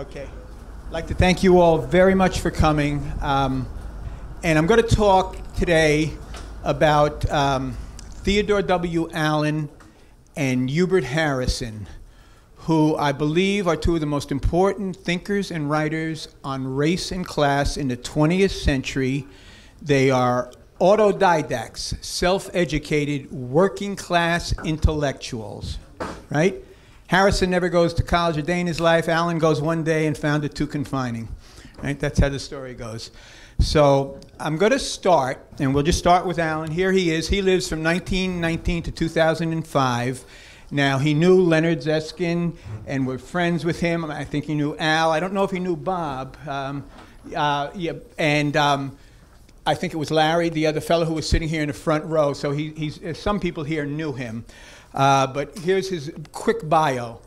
Okay. I'd like to thank you all very much for coming. Um, and I'm going to talk today about um, Theodore W. Allen and Hubert Harrison, who I believe are two of the most important thinkers and writers on race and class in the 20th century. They are autodidacts, self educated, working class intellectuals, right? Harrison never goes to college a day in his life. Allen goes one day and found it too confining. Right? That's how the story goes. So I'm going to start, and we'll just start with Allen. Here he is. He lives from 1919 to 2005. Now, he knew Leonard Zeskind and were friends with him. I think he knew Al. I don't know if he knew Bob. Um, uh, yeah, and um, I think it was Larry, the other fellow who was sitting here in the front row. So he, he's, some people here knew him. Uh, but here's his quick bio.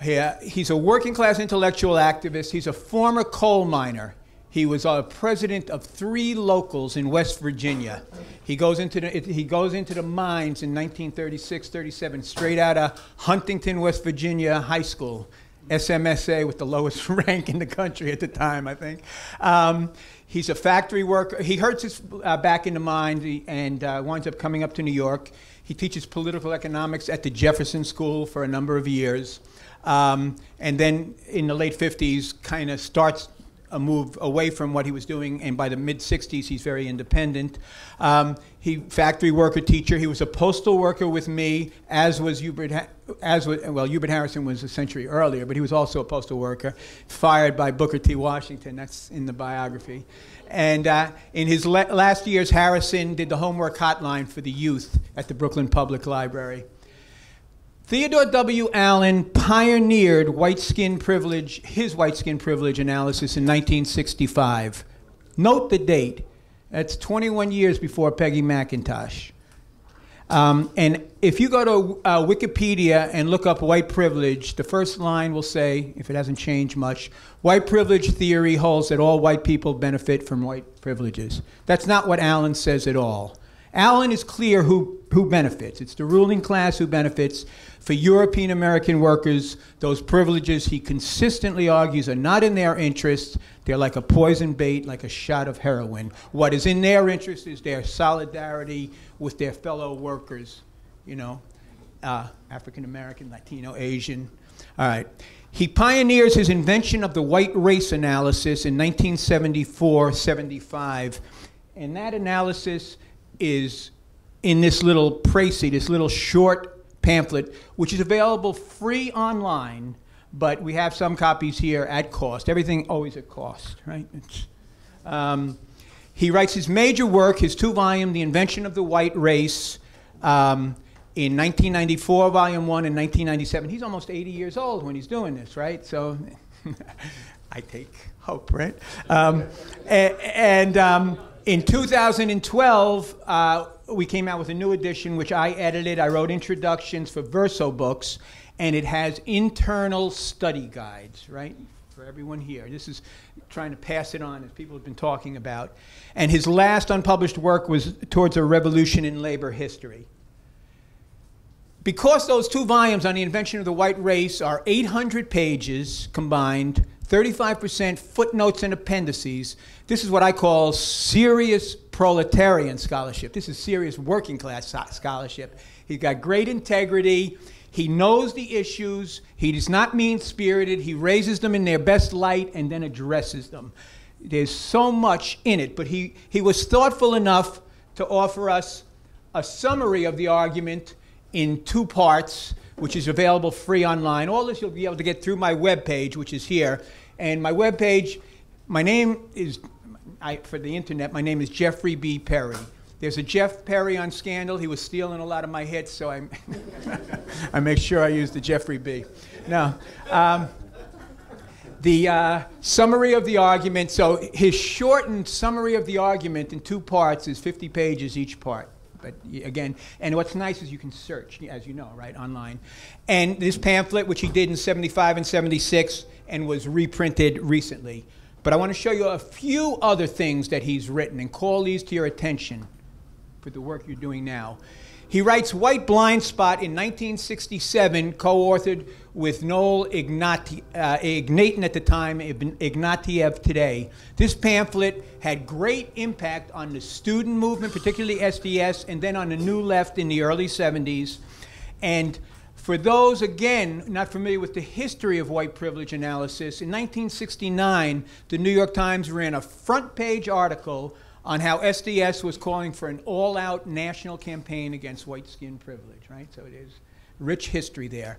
He's a working class intellectual activist. He's a former coal miner. He was a president of three locals in West Virginia. He goes into the, he goes into the mines in 1936, 37, straight out of Huntington, West Virginia High School, SMSA with the lowest rank in the country at the time, I think. Um, he's a factory worker. He hurts his uh, back in the mines and uh, winds up coming up to New York. He teaches political economics at the Jefferson School for a number of years. Um, and then in the late 50s, kind of starts a move away from what he was doing, and by the mid 60s, he's very independent. Um, he factory worker teacher. He was a postal worker with me, as was Hubert. Ha- as was, well, Hubert Harrison was a century earlier, but he was also a postal worker, fired by Booker T. Washington. That's in the biography. And uh, in his la- last years, Harrison did the homework hotline for the youth at the Brooklyn Public Library. Theodore W. Allen pioneered white skin privilege, his white skin privilege analysis in 1965. Note the date. That's 21 years before Peggy McIntosh. Um, and if you go to uh, Wikipedia and look up white privilege, the first line will say, if it hasn't changed much, white privilege theory holds that all white people benefit from white privileges. That's not what Allen says at all. Allen is clear who, who benefits. It's the ruling class who benefits. For European American workers, those privileges, he consistently argues, are not in their interest. They're like a poison bait, like a shot of heroin. What is in their interest is their solidarity with their fellow workers, you know, uh, African American, Latino, Asian. All right. He pioneers his invention of the white race analysis in 1974 75. And that analysis is in this little précis, this little short pamphlet, which is available free online, but we have some copies here at cost. Everything always at cost, right? Um, he writes his major work, his two volume, The Invention of the White Race, um, in 1994, volume one, and 1997. He's almost 80 years old when he's doing this, right? So I take hope, right? Um, and, and um, in 2012, uh, we came out with a new edition, which I edited. I wrote introductions for Verso books, and it has internal study guides, right? For everyone here. This is trying to pass it on, as people have been talking about. And his last unpublished work was Towards a Revolution in Labor History. Because those two volumes on the invention of the white race are 800 pages combined, 35% footnotes and appendices. This is what I call serious proletarian scholarship. This is serious working class scholarship. He's got great integrity. He knows the issues. He is not mean spirited. He raises them in their best light and then addresses them. There's so much in it, but he, he was thoughtful enough to offer us a summary of the argument in two parts which is available free online. All this you'll be able to get through my webpage, which is here. And my webpage, my name is, I, for the internet, my name is Jeffrey B. Perry. There's a Jeff Perry on Scandal. He was stealing a lot of my hits, so I, I make sure I use the Jeffrey B. Now, um, the uh, summary of the argument. So his shortened summary of the argument in two parts is 50 pages each part. But again, and what's nice is you can search, as you know, right, online. And this pamphlet, which he did in 75 and 76 and was reprinted recently. But I want to show you a few other things that he's written and call these to your attention. For the work you're doing now. He writes White Blind Spot in 1967, co authored with Noel Ignati- uh, Ignatin at the time, Ignatiev today. This pamphlet had great impact on the student movement, particularly SDS, and then on the New Left in the early 70s. And for those, again, not familiar with the history of white privilege analysis, in 1969, the New York Times ran a front page article on how SDS was calling for an all out national campaign against white skin privilege, right? So it is rich history there.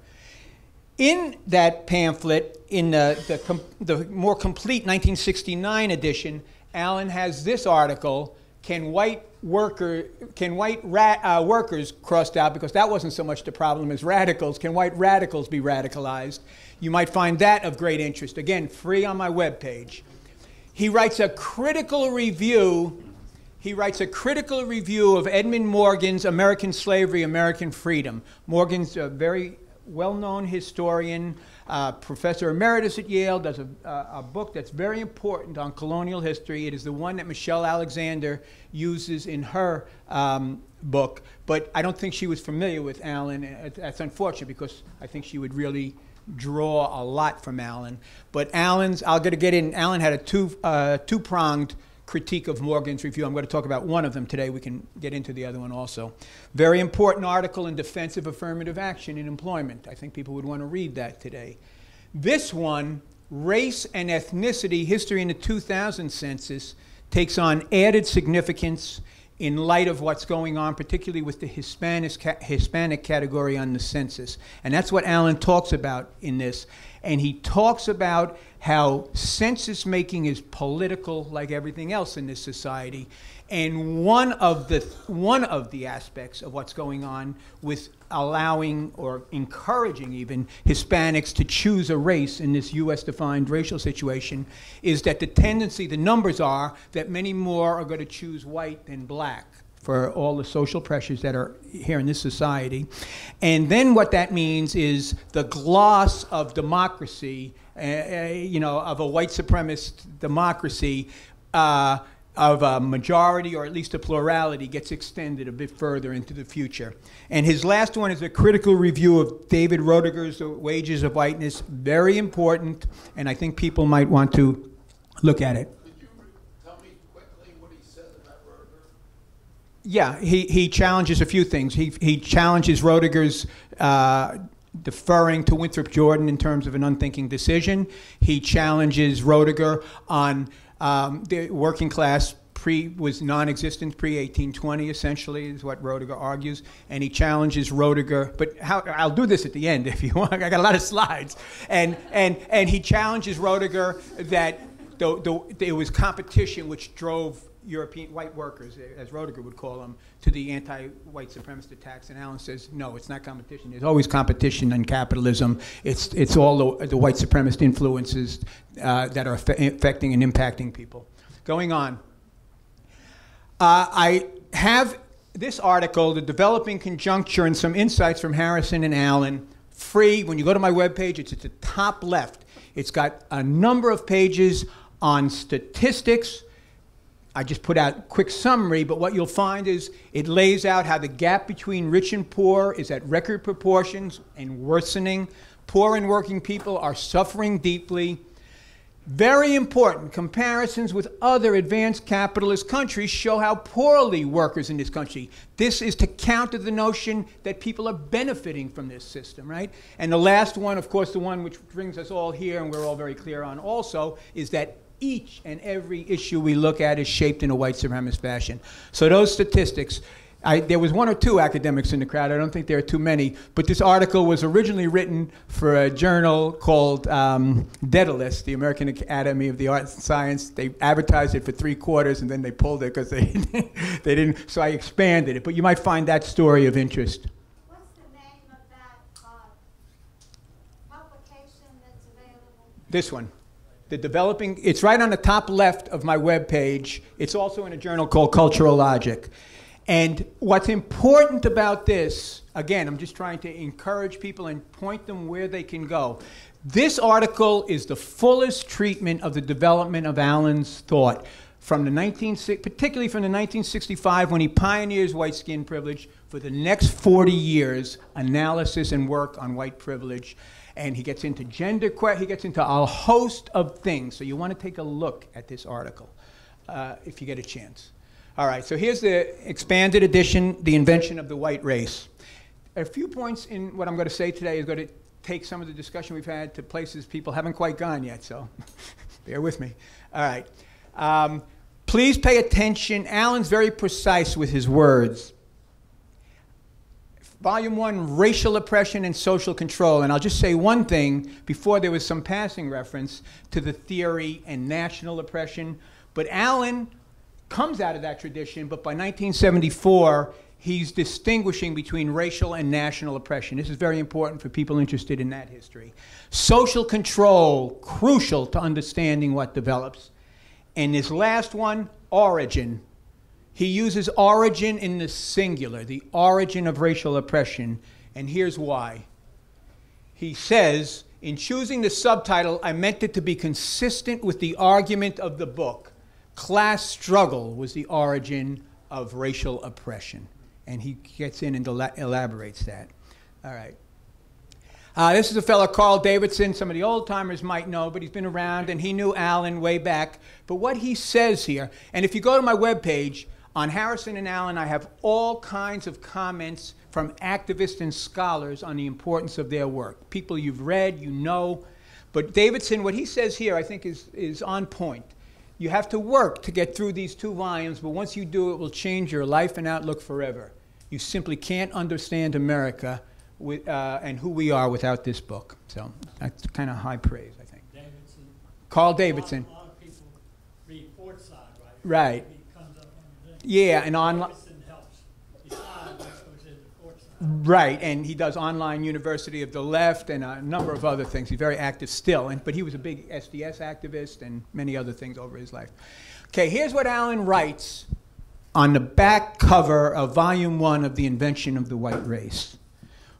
In that pamphlet, in the, the, com- the more complete 1969 edition, Allen has this article Can white worker can white uh, workers crossed out? Because that wasn't so much the problem as radicals. Can white radicals be radicalized? You might find that of great interest. Again free on my webpage he writes a critical review. He writes a critical review of Edmund Morgan's American Slavery, American Freedom. Morgan's a very well known historian, uh, professor emeritus at Yale, does a, a, book that's very important on colonial history. It is the one that Michelle Alexander uses in her um, book, but I don't think she was familiar with Allen. That's unfortunate because I think she would really draw a lot from Allen. But Allen's, I'll get to get in. Allen had a two uh, two pronged critique of Morgan's review. I'm going to talk about one of them today. We can get into the other one also. Very important article in defense of affirmative action in employment. I think people would want to read that today. This one, Race and Ethnicity History in the 2000 Census, takes on added significance in light of what's going on, particularly with the Hispanic, Hispanic category on the census. And that's what Allen talks about in this. And he talks about how census making is political, like everything else in this society. And one of the one of the aspects of what's going on with allowing or encouraging even Hispanics to choose a race in this U.S. defined racial situation is that the tendency, the numbers are that many more are going to choose white than black for all the social pressures that are here in this society. And then what that means is the gloss of democracy, uh, you know, of a white supremacist democracy. Uh, of a majority or at least a plurality gets extended a bit further into the future. And his last one is a critical review of David Roediger's The Wages of Whiteness. Very important, and I think people might want to look at it. Yeah, he, he challenges a few things. He, he challenges Roediger's uh, deferring to Winthrop Jordan in terms of an unthinking decision. He challenges Roediger on um, the working class pre was non-existent pre 1820 essentially is what Roediger argues, and he challenges Roediger. But how, I'll do this at the end if you want. I got a lot of slides, and and and he challenges Roediger that the, the, there was competition which drove European white workers, as Roediger would call them, to the anti-white supremacist attacks. And Allen says, no, it's not competition. There's always competition in capitalism. It's, it's all the, the white supremacist influences uh, that are affecting and impacting people. Going on. Uh, I have this article, The Developing Conjuncture, and some insights from Harrison and Allen, free. When you go to my webpage, it's at the top left. It's got a number of pages on statistics, I just put out a quick summary, but what you'll find is it lays out how the gap between rich and poor is at record proportions and worsening. Poor and working people are suffering deeply. Very important, comparisons with other advanced capitalist countries show how poorly workers in this country. This is to counter the notion that people are benefiting from this system, right? And the last one, of course, the one which brings us all here and we're all very clear on also, is that each and every issue we look at is shaped in a white supremacist fashion. So those statistics, I, there was one or two academics in the crowd. I don't think there are too many. But this article was originally written for a journal called um, Daedalus, the American Academy of the Arts and Science. They advertised it for three quarters and then they pulled it because they, they didn't. So I expanded it. But you might find that story of interest. What's the name of that uh, publication that's available? This one the developing, it's right on the top left of my web page. It's also in a journal called Cultural Logic. And what's important about this, again, I'm just trying to encourage people and point them where they can go. This article is the fullest treatment of the development of Allen's thought from the 19, particularly from the 1965 when he pioneers white skin privilege for the next 40 years, analysis and work on white privilege. And he gets into gender, he gets into a host of things. So you want to take a look at this article uh, if you get a chance. All right, so here's the expanded edition, The Invention of the White Race. A few points in what I'm going to say today is going to take some of the discussion we've had to places people haven't quite gone yet, so bear with me. All right. Um, please pay attention. Allen's very precise with his words. Volume 1, Racial Oppression and Social Control. And I'll just say one thing before there was some passing reference to the theory and national oppression. But Allen comes out of that tradition, but by 1974, he's distinguishing between racial and national oppression. This is very important for people interested in that history. Social control, crucial to understanding what develops. And this last one, origin. He uses origin in the singular, the origin of racial oppression. And here's why. He says, in choosing the subtitle, I meant it to be consistent with the argument of the book. Class struggle was the origin of racial oppression. And he gets in and elaborates that. All right. Uh, this is a fellow, Carl Davidson. Some of the old timers might know, but he's been around and he knew Allen way back. But what he says here, and if you go to my webpage, on Harrison and Allen, I have all kinds of comments from activists and scholars on the importance of their work. People you've read, you know. But Davidson, what he says here, I think is, is on point. You have to work to get through these two volumes, but once you do, it will change your life and outlook forever. You simply can't understand America with, uh, and who we are without this book. So that's kind of high praise, I think. Davidson. Carl Davidson. A lot, a lot of people read Portside, right? Right. It comes up on the thing. Yeah, and on. Davidson helps. Besides, what goes into Portside. Right, and he does online University of the Left and a number of other things. He's very active still, and, but he was a big SDS activist and many other things over his life. Okay, here's what Allen writes on the back cover of Volume 1 of The Invention of the White Race.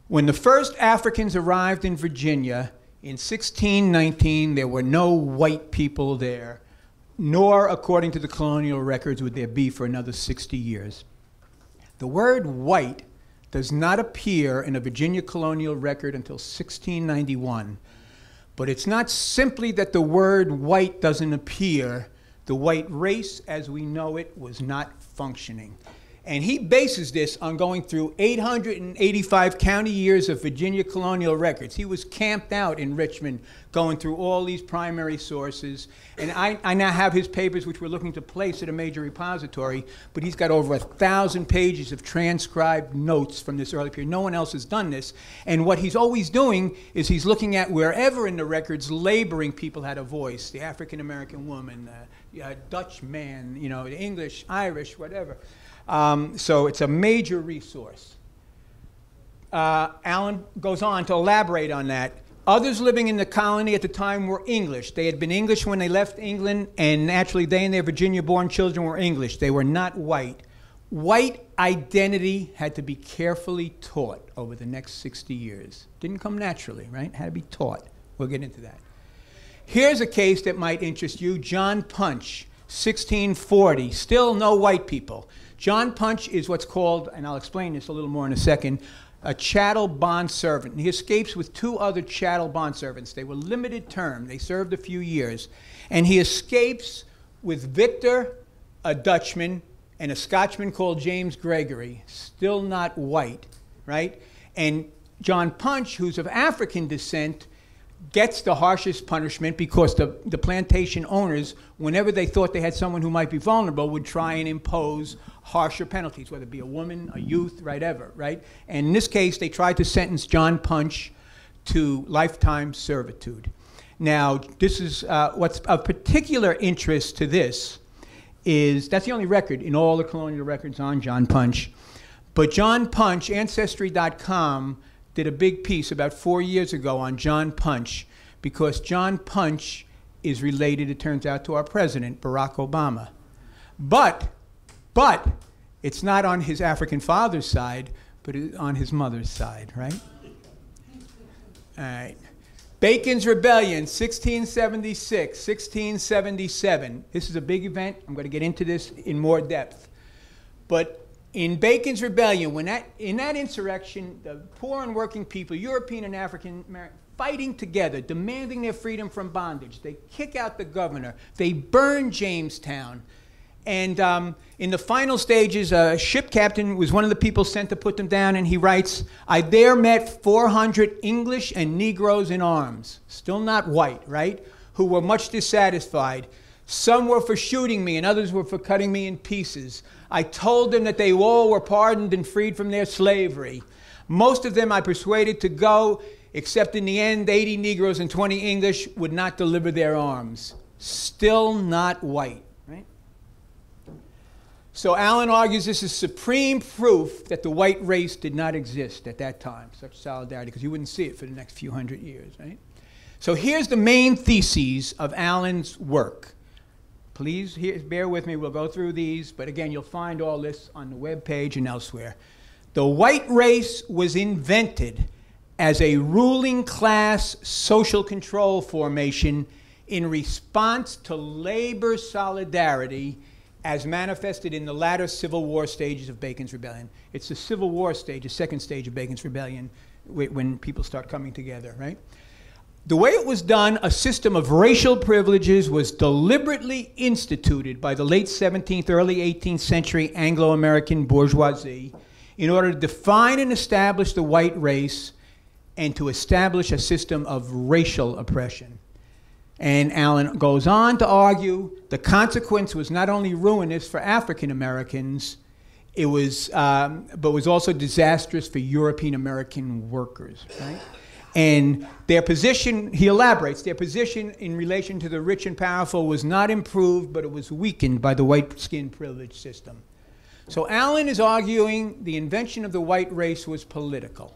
When the first Africans arrived in Virginia in 1619, there were no white people there, nor, according to the colonial records, would there be for another 60 years. The word white does not appear in a Virginia colonial record until 1691. But it's not simply that the word white doesn't appear, the white race as we know it was not functioning. And he bases this on going through 885 county years of Virginia colonial records. He was camped out in Richmond going through all these primary sources. And I, I now have his papers, which we're looking to place at a major repository, but he's got over a thousand pages of transcribed notes from this early period. No one else has done this. And what he's always doing is he's looking at wherever in the records laboring people had a voice the African American woman, the uh, Dutch man, you know, the English, Irish, whatever. Um, so it's a major resource. Uh, Allen goes on to elaborate on that. Others living in the colony at the time were English. They had been English when they left England, and naturally, they and their Virginia born children were English. They were not white. White identity had to be carefully taught over the next 60 years. Didn't come naturally, right? Had to be taught. We'll get into that. Here's a case that might interest you John Punch, 1640. Still no white people. John Punch is what's called, and I'll explain this a little more in a second, a chattel bond servant. And He escapes with two other chattel bond servants. They were limited term, they served a few years. And he escapes with Victor, a Dutchman, and a Scotchman called James Gregory, still not white, right? And John Punch, who's of African descent, gets the harshest punishment because the, the plantation owners, whenever they thought they had someone who might be vulnerable, would try and impose harsher penalties, whether it be a woman, a youth, right ever, right? And in this case, they tried to sentence John Punch to lifetime servitude. Now, this is uh, what's of particular interest to this is that's the only record in all the colonial records on John Punch. But John Punch, Ancestry.com, did a big piece about four years ago on John Punch because John Punch is related, it turns out, to our president, Barack Obama. But, but, it's not on his African father's side, but on his mother's side, right? All right. Bacon's Rebellion, 1676, 1677. This is a big event. I'm going to get into this in more depth. But in Bacon's Rebellion, when that, in that insurrection, the poor and working people, European and African American, fighting together, demanding their freedom from bondage. They kick out the governor. They burn Jamestown. And um, in the final stages, a ship captain was one of the people sent to put them down, and he writes, I there met 400 English and Negroes in arms, still not white, right? Who were much dissatisfied. Some were for shooting me, and others were for cutting me in pieces. I told them that they all were pardoned and freed from their slavery. Most of them I persuaded to go, except in the end, 80 Negroes and 20 English would not deliver their arms. Still not white. Right? So Allen argues this is supreme proof that the white race did not exist at that time, such solidarity, because you wouldn't see it for the next few hundred years, right? So here's the main theses of Allen's work. Please bear with me, we'll go through these, but again, you'll find all this on the web page and elsewhere. The white race was invented as a ruling class social control formation in response to labor solidarity as manifested in the latter Civil War stages of Bacon's Rebellion. It's the Civil War stage, the second stage of Bacon's Rebellion, when people start coming together, right? The way it was done, a system of racial privileges was deliberately instituted by the late 17th, early 18th century Anglo American bourgeoisie in order to define and establish the white race and to establish a system of racial oppression. And Allen goes on to argue the consequence was not only ruinous for African Americans, it was, um, but was also disastrous for European American workers. Right? And their position, he elaborates, their position in relation to the rich and powerful was not improved, but it was weakened by the white skin privilege system. So Allen is arguing the invention of the white race was political.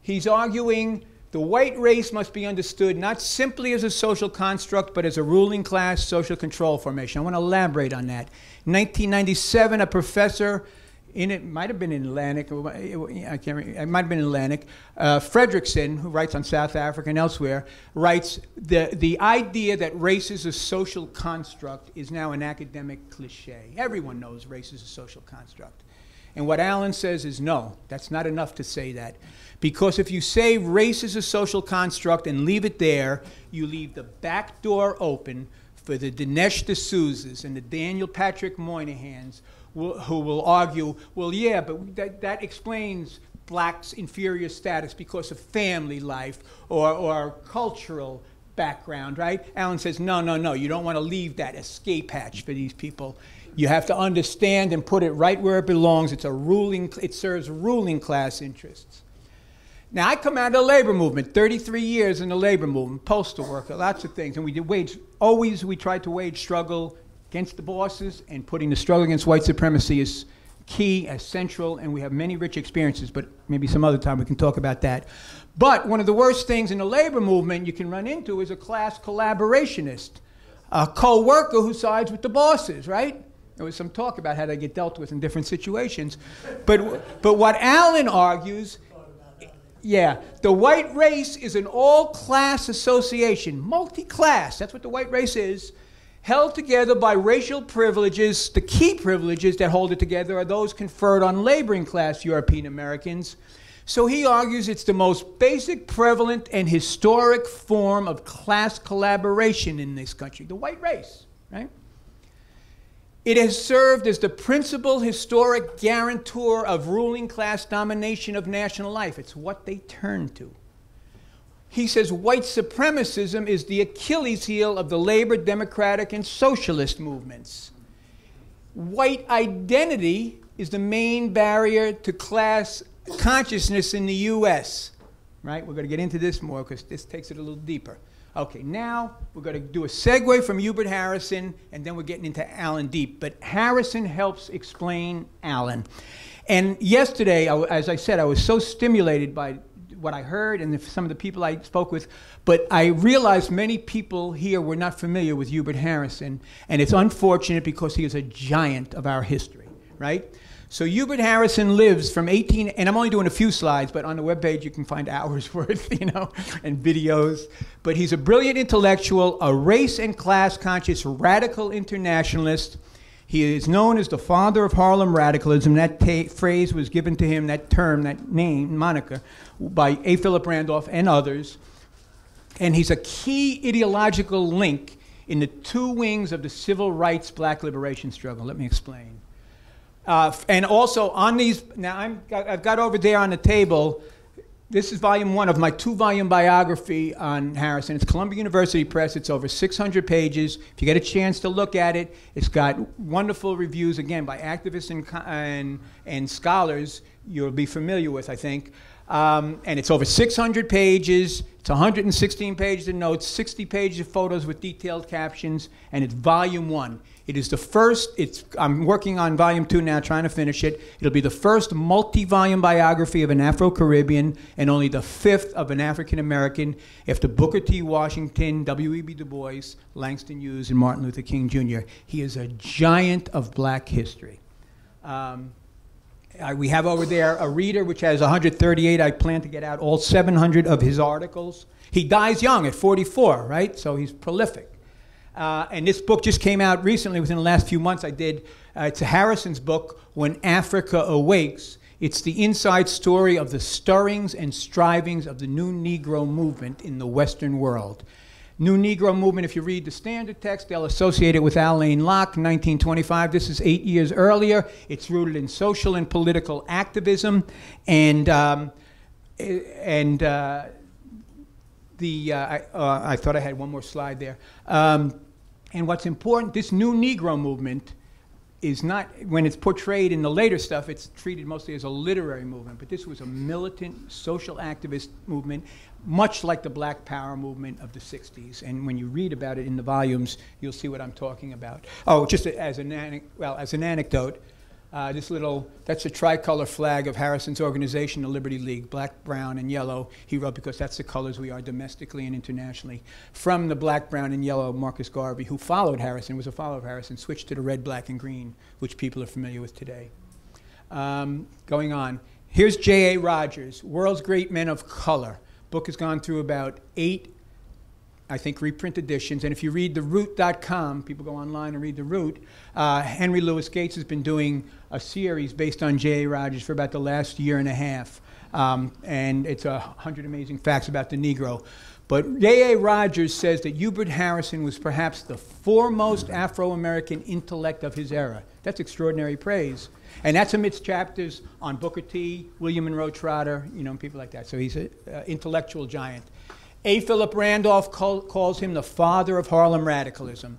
He's arguing the white race must be understood not simply as a social construct, but as a ruling class social control formation. I want to elaborate on that. In 1997, a professor in it might have been in Atlantic. I can't. Remember, it might have been in Atlantic. Uh, Fredrickson, who writes on South Africa and elsewhere, writes the the idea that race is a social construct is now an academic cliche. Everyone knows race is a social construct, and what Allen says is no, that's not enough to say that. Because if you say race is a social construct and leave it there, you leave the back door open for the Dinesh D'Souza's and the Daniel Patrick Moynihans who will argue, well, yeah, but that, that explains blacks' inferior status because of family life or, or cultural background, right? Allen says, no, no, no, you don't want to leave that escape hatch for these people. You have to understand and put it right where it belongs. It's a ruling, it serves ruling class interests. Now, I come out of the labor movement, 33 years in the labor movement, postal worker, lots of things. And we did wage, always we tried to wage struggle against the bosses, and putting the struggle against white supremacy is key, as central, and we have many rich experiences, but maybe some other time we can talk about that. But one of the worst things in the labor movement you can run into is a class collaborationist, a co worker who sides with the bosses, right? There was some talk about how they get dealt with in different situations. But, but what Allen argues yeah, the white race is an all class association, multi class, that's what the white race is, held together by racial privileges. The key privileges that hold it together are those conferred on laboring class European Americans. So he argues it's the most basic, prevalent, and historic form of class collaboration in this country, the white race, right? It has served as the principal historic guarantor of ruling class domination of national life. It's what they turn to. He says white supremacism is the Achilles heel of the labor, democratic, and socialist movements. White identity is the main barrier to class consciousness in the U.S. Right? We're going to get into this more because this takes it a little deeper. Okay, now we're going to do a segue from Hubert Harrison, and then we're getting into Allen Deep. But Harrison helps explain Allen. And yesterday, as I said, I was so stimulated by what I heard and some of the people I spoke with, but I realized many people here were not familiar with Hubert Harrison, and it's unfortunate because he is a giant of our history, right? So Hubert Harrison lives from 18, and I'm only doing a few slides, but on the webpage you can find hours worth, you know, and videos. But he's a brilliant intellectual, a race and class conscious radical internationalist. He is known as the father of Harlem radicalism. That ta- phrase was given to him, that term, that name, moniker, by A. Philip Randolph and others. And he's a key ideological link in the two wings of the civil rights black liberation struggle. Let me explain. Uh, and also on these, now I'm, I've got over there on the table, this is volume one of my two volume biography on Harrison. It's Columbia University Press. It's over 600 pages. If you get a chance to look at it, it's got wonderful reviews, again, by activists and, and, and scholars you'll be familiar with, I think. Um, and it's over 600 pages. It's 116 pages of notes, 60 pages of photos with detailed captions, and it's volume one. It is the first, it's, I'm working on volume two now, trying to finish it. It'll be the first multi volume biography of an Afro Caribbean and only the fifth of an African American after Booker T. Washington, W.E.B. Du Bois, Langston Hughes, and Martin Luther King Jr. He is a giant of black history. Um, uh, we have over there a reader which has 138. I plan to get out all 700 of his articles. He dies young at 44, right? So he's prolific. Uh, and this book just came out recently, within the last few months. I did. Uh, it's a Harrison's book, When Africa Awakes. It's the inside story of the stirrings and strivings of the new Negro movement in the Western world. New Negro movement, if you read the standard text, they'll associate it with Alain Locke, 1925. This is eight years earlier. It's rooted in social and political activism. And, um, and uh, the, uh, I, uh, I thought I had one more slide there. Um, and what's important, this new Negro movement is not, when it's portrayed in the later stuff, it's treated mostly as a literary movement, but this was a militant social activist movement, much like the Black Power movement of the 60s. And when you read about it in the volumes, you'll see what I'm talking about. Oh, just as an, well, as an anecdote, uh, this little, that's a tricolor flag of Harrison's organization, the Liberty League, black, brown, and yellow. He wrote because that's the colors we are domestically and internationally. From the black, brown, and yellow, Marcus Garvey, who followed Harrison, was a follower of Harrison, switched to the red, black, and green, which people are familiar with today. Um, going on. Here's J.A. Rogers, World's Great Men of Color. Book has gone through about eight I think, reprint editions. And if you read theroot.com, people go online and read The Root, uh, Henry Louis Gates has been doing a series based on J.A. Rogers for about the last year and a half. Um, and it's a hundred amazing facts about the Negro. But J.A. Rogers says that Hubert Harrison was perhaps the foremost Afro American intellect of his era. That's extraordinary praise. And that's amidst chapters on Booker T, William Monroe Trotter, you know, people like that. So he's an uh, intellectual giant. A. Philip Randolph call, calls him the father of Harlem radicalism.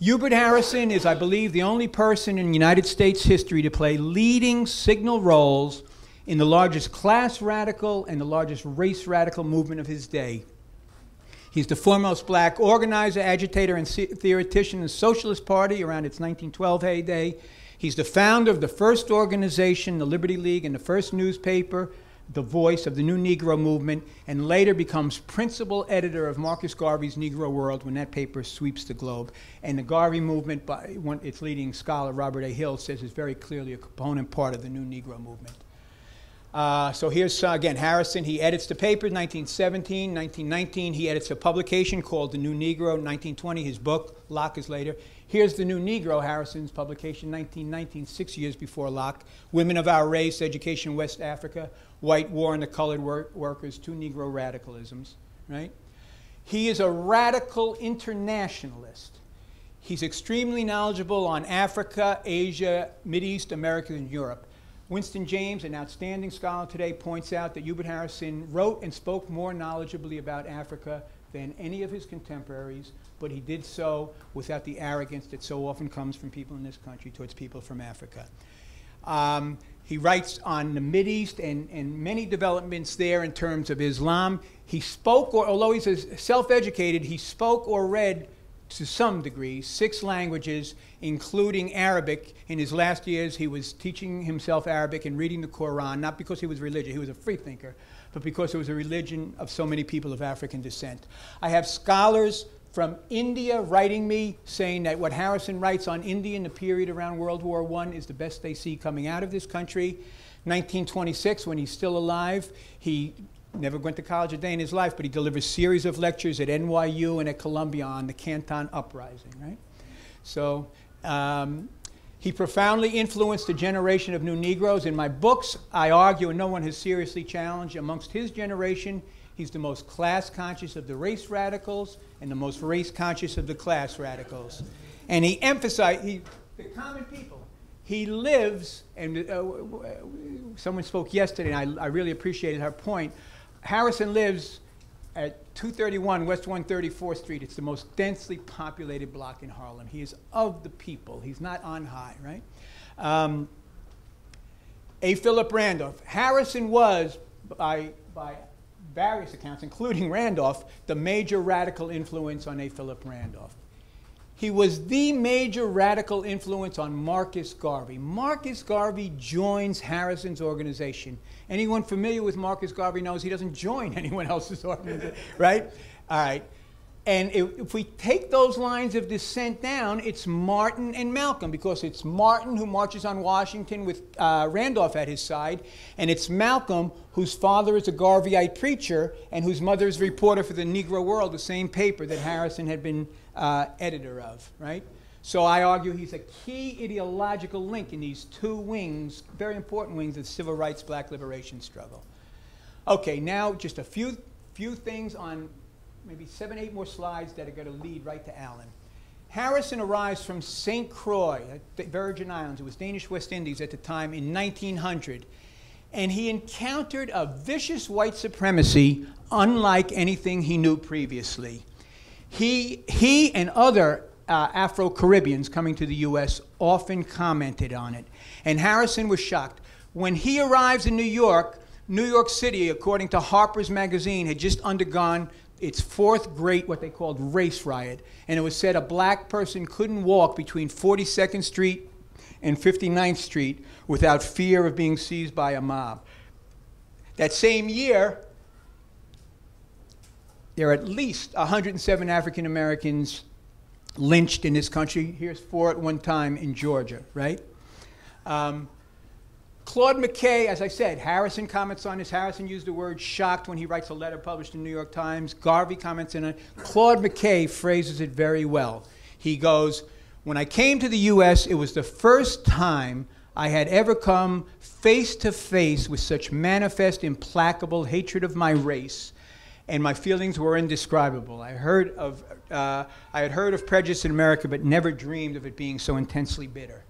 Hubert Harrison is, I believe, the only person in United States history to play leading signal roles in the largest class radical and the largest race radical movement of his day. He's the foremost black organizer, agitator, and theoretician in the Socialist Party around its 1912 heyday. He's the founder of the first organization, the Liberty League, and the first newspaper, the voice of the new Negro movement, and later becomes principal editor of Marcus Garvey's Negro World when that paper sweeps the globe. And the Garvey movement, by its leading scholar, Robert A. Hill, says is very clearly a component part of the new Negro movement. Uh, so here's uh, again Harrison. He edits the paper 1917, 1919. He edits a publication called The New Negro 1920. His book Locke is later. Here's The New Negro, Harrison's publication 1919, six years before Locke. Women of Our Race, Education in West Africa, White War and the Colored Wor- Workers, Two Negro Radicalisms. Right? He is a radical internationalist. He's extremely knowledgeable on Africa, Asia, Mideast, America, and Europe. Winston James, an outstanding scholar today, points out that Hubert Harrison wrote and spoke more knowledgeably about Africa than any of his contemporaries, but he did so without the arrogance that so often comes from people in this country towards people from Africa. Um, he writes on the Mideast and, and many developments there in terms of Islam. He spoke, or, although he's self educated, he spoke or read to some degree six languages, including Arabic. In his last years, he was teaching himself Arabic and reading the Quran, not because he was religious, he was a free thinker, but because it was a religion of so many people of African descent. I have scholars from India writing me saying that what Harrison writes on India in the period around World War I is the best they see coming out of this country. 1926, when he's still alive, he never went to college a day in his life, but he delivers series of lectures at NYU and at Columbia on the Canton Uprising, right? So um, he profoundly influenced a generation of new Negroes. In my books, I argue, and no one has seriously challenged, amongst his generation, he's the most class conscious of the race radicals and the most race conscious of the class radicals. And he emphasized, he, the common people, he lives, and uh, someone spoke yesterday, and I, I really appreciated her point. Harrison lives at 231 West 134th Street. It's the most densely populated block in Harlem. He is of the people. He's not on high, right? Um, A. Philip Randolph. Harrison was, by, by various accounts, including Randolph, the major radical influence on A. Philip Randolph. He was the major radical influence on Marcus Garvey. Marcus Garvey joins Harrison's organization. Anyone familiar with Marcus Garvey knows he doesn't join anyone else's organization, right? All right. And if, if, we take those lines of descent down, it's Martin and Malcolm, because it's Martin who marches on Washington with uh, Randolph at his side, and it's Malcolm whose father is a Garveyite preacher and whose mother is a reporter for the Negro World, the same paper that Harrison had been uh, editor of, right? So I argue he's a key ideological link in these two wings, very important wings of civil rights black liberation struggle. Okay, now just a few, few things on maybe seven, eight more slides that are going to lead right to Allen. Harrison arrives from St. Croix, the Virgin Islands. It was Danish West Indies at the time in 1900. And he encountered a vicious white supremacy unlike anything he knew previously. He, he and other uh, Afro Caribbeans coming to the U.S. often commented on it. And Harrison was shocked. When he arrives in New York, New York City, according to Harper's Magazine, had just undergone its fourth great, what they called race riot. And it was said a black person couldn't walk between 42nd Street and 59th Street without fear of being seized by a mob. That same year, there are at least 107 African Americans lynched in this country. Here's four at one time in Georgia, right? Um, Claude McKay, as I said, Harrison comments on this. Harrison used the word shocked when he writes a letter published in the New York Times. Garvey comments on it. Claude McKay phrases it very well. He goes, When I came to the U.S., it was the first time I had ever come face to face with such manifest, implacable hatred of my race and my feelings were indescribable. I heard of, uh, I had heard of prejudice in America, but never dreamed of it being so intensely bitter.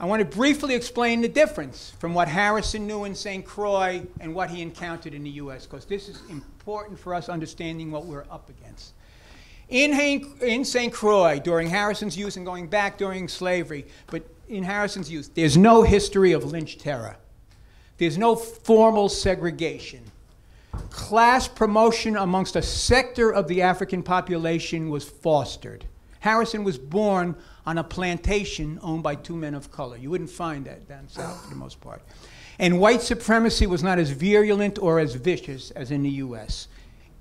I want to briefly explain the difference from what Harrison knew in St. Croix and what he encountered in the U.S., because this is important for us understanding what we're up against. In, in St. Croix, during Harrison's youth and going back during slavery, but in Harrison's youth, there's no history of lynch terror. There's no formal segregation class promotion amongst a sector of the African population was fostered. Harrison was born on a plantation owned by two men of color. You wouldn't find that down south for the most part. And white supremacy was not as virulent or as vicious as in the US.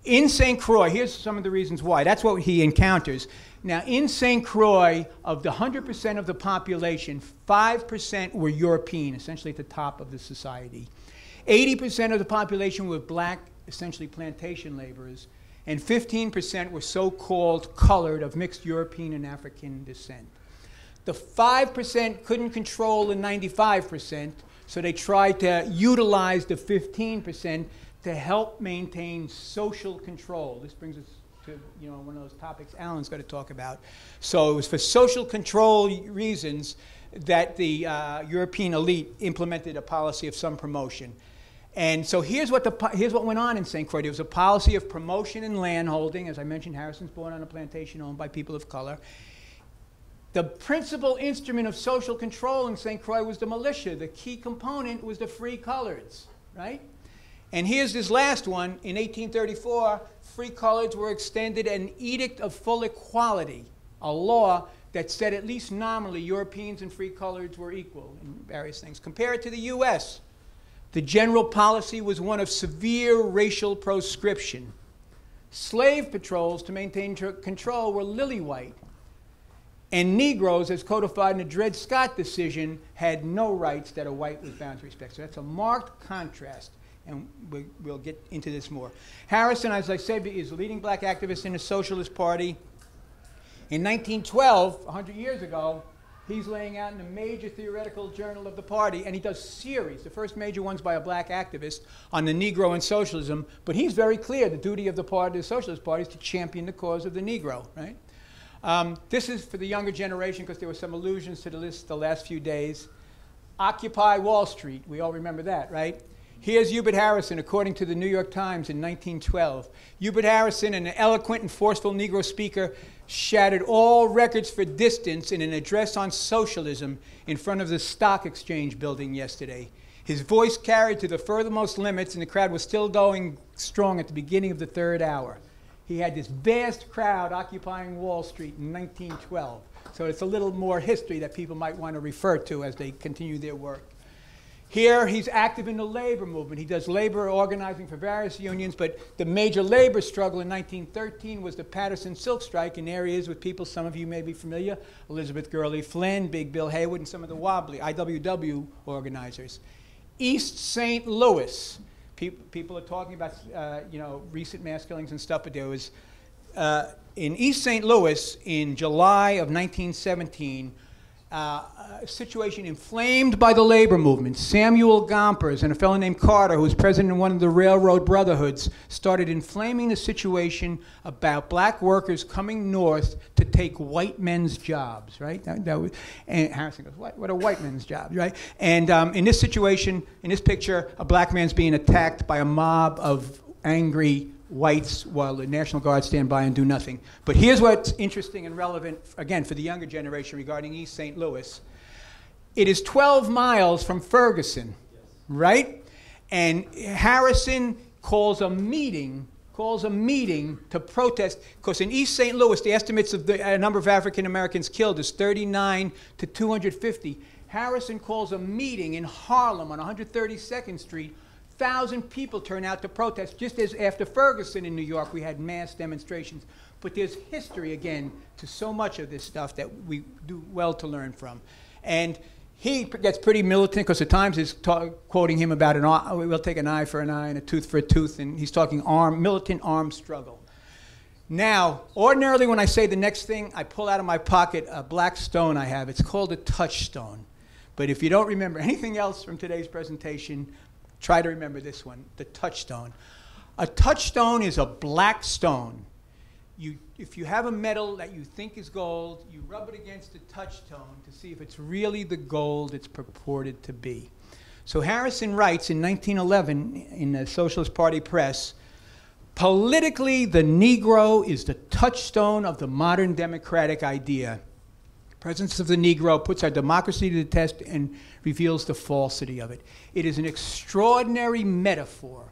In St. Croix, here's some of the reasons why. That's what he encounters. Now, in St. Croix, of the 100% of the population, 5% were European, essentially at the top of the society. 80% of the population were black, essentially plantation laborers, and 15% were so called colored of mixed European and African descent. The 5% couldn't control the 95%, so they tried to utilize the 15% to help maintain social control. This brings us to you know, one of those topics Allen's going to talk about. So it was for social control reasons that the uh, European elite implemented a policy of some promotion. And so here's what, the, here's what went on in St. Croix. There was a policy of promotion and landholding. As I mentioned, Harrison's born on a plantation owned by people of color. The principal instrument of social control in St. Croix was the militia. The key component was the free coloreds, right? And here's this last one. In 1834, free coloreds were extended an edict of full equality, a law that said at least nominally Europeans and free coloreds were equal in various things. Compare it to the U.S. The general policy was one of severe racial proscription. Slave patrols to maintain tr- control were lily white. And Negroes, as codified in the Dred Scott decision, had no rights that a white was bound to respect. So that's a marked contrast, and we, we'll get into this more. Harrison, as I said, is a leading black activist in the Socialist Party. In 1912, 100 years ago, he's laying out in a major theoretical journal of the party, and he does series. The first major one's by a black activist on the Negro and socialism, but he's very clear the duty of the party, the Socialist Party, is to champion the cause of the Negro, right? Um, this is for the younger generation because there were some allusions to the list the last few days. Occupy Wall Street, we all remember that, right? Here's Hubert Harrison, according to the New York Times in 1912. Hubert Harrison, an eloquent and forceful Negro speaker, shattered all records for distance in an address on socialism in front of the Stock Exchange building yesterday. His voice carried to the furthermost limits, and the crowd was still going strong at the beginning of the third hour. He had this vast crowd occupying Wall Street in 1912. So it's a little more history that people might want to refer to as they continue their work. Here, he's active in the labor movement. He does labor organizing for various unions, but the major labor struggle in 1913 was the Paterson Silk Strike in areas with people some of you may be familiar Elizabeth Gurley Flynn, Big Bill Haywood, and some of the Wobbly, IWW organizers. East St. Louis. People are talking about, uh, you know, recent mass killings and stuff, but there was, uh, in East St. Louis in July of 1917, uh, a situation inflamed by the labor movement. Samuel Gompers and a fellow named Carter, who was president of one of the railroad brotherhoods, started inflaming the situation about black workers coming north to take white men's jobs, right? That, that was, and Harrison goes, what, what are white men's jobs, right? And um, in this situation, in this picture, a black man's being attacked by a mob of angry whites while the National Guard stand by and do nothing. But here's what's interesting and relevant, again, for the younger generation regarding East St. Louis. It is 12 miles from Ferguson, right? And Harrison calls a meeting calls a meeting to protest because in East St. Louis the estimates of the uh, number of African Americans killed is 39 to 250. Harrison calls a meeting in Harlem on 132nd Street thousand people turn out to protest, just as after Ferguson in New York, we had mass demonstrations. But there's history, again, to so much of this stuff that we do well to learn from. And he gets pretty militant because the Times is quoting him about an eye, oh, we'll take an eye for an eye and a tooth for a tooth, and he's talking arm, militant armed struggle. Now, ordinarily when I say the next thing, I pull out of my pocket a black stone I have. It's called a touchstone. But if you don't remember anything else from today's presentation, Try to remember this one the touchstone. A touchstone is a black stone. You, if you have a metal that you think is gold, you rub it against a touchstone to see if it's really the gold it's purported to be. So Harrison writes in 1911 in the Socialist Party press politically, the Negro is the touchstone of the modern democratic idea. Presence of the Negro puts our democracy to the test and reveals the falsity of it. It is an extraordinary metaphor.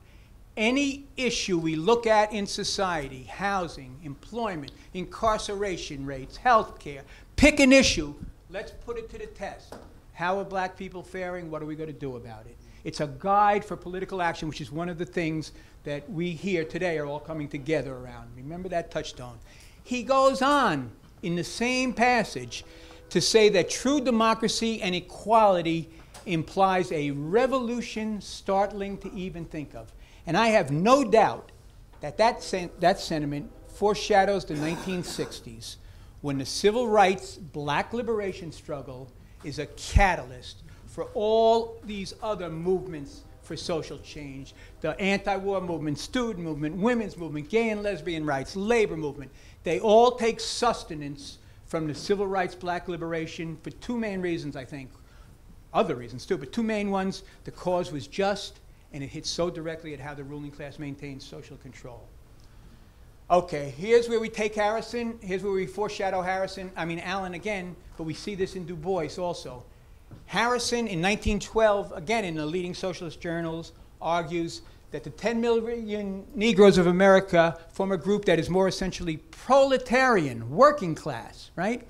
Any issue we look at in society, housing, employment, incarceration rates, health care, pick an issue, let's put it to the test. How are black people faring? What are we going to do about it? It's a guide for political action, which is one of the things that we here today are all coming together around. Remember that touchstone. He goes on in the same passage to say that true democracy and equality implies a revolution startling to even think of. And I have no doubt that that, sen- that sentiment foreshadows the 1960s when the civil rights black liberation struggle is a catalyst for all these other movements for social change the anti war movement, student movement, women's movement, gay and lesbian rights, labor movement. They all take sustenance from the civil rights black liberation for two main reasons, I think. Other reasons too, but two main ones. The cause was just, and it hit so directly at how the ruling class maintains social control. Okay, here's where we take Harrison. Here's where we foreshadow Harrison. I mean, Allen again, but we see this in Du Bois also. Harrison in 1912, again in the leading socialist journals, argues that the 10 million Negroes of America form a group that is more essentially proletarian, working class, right?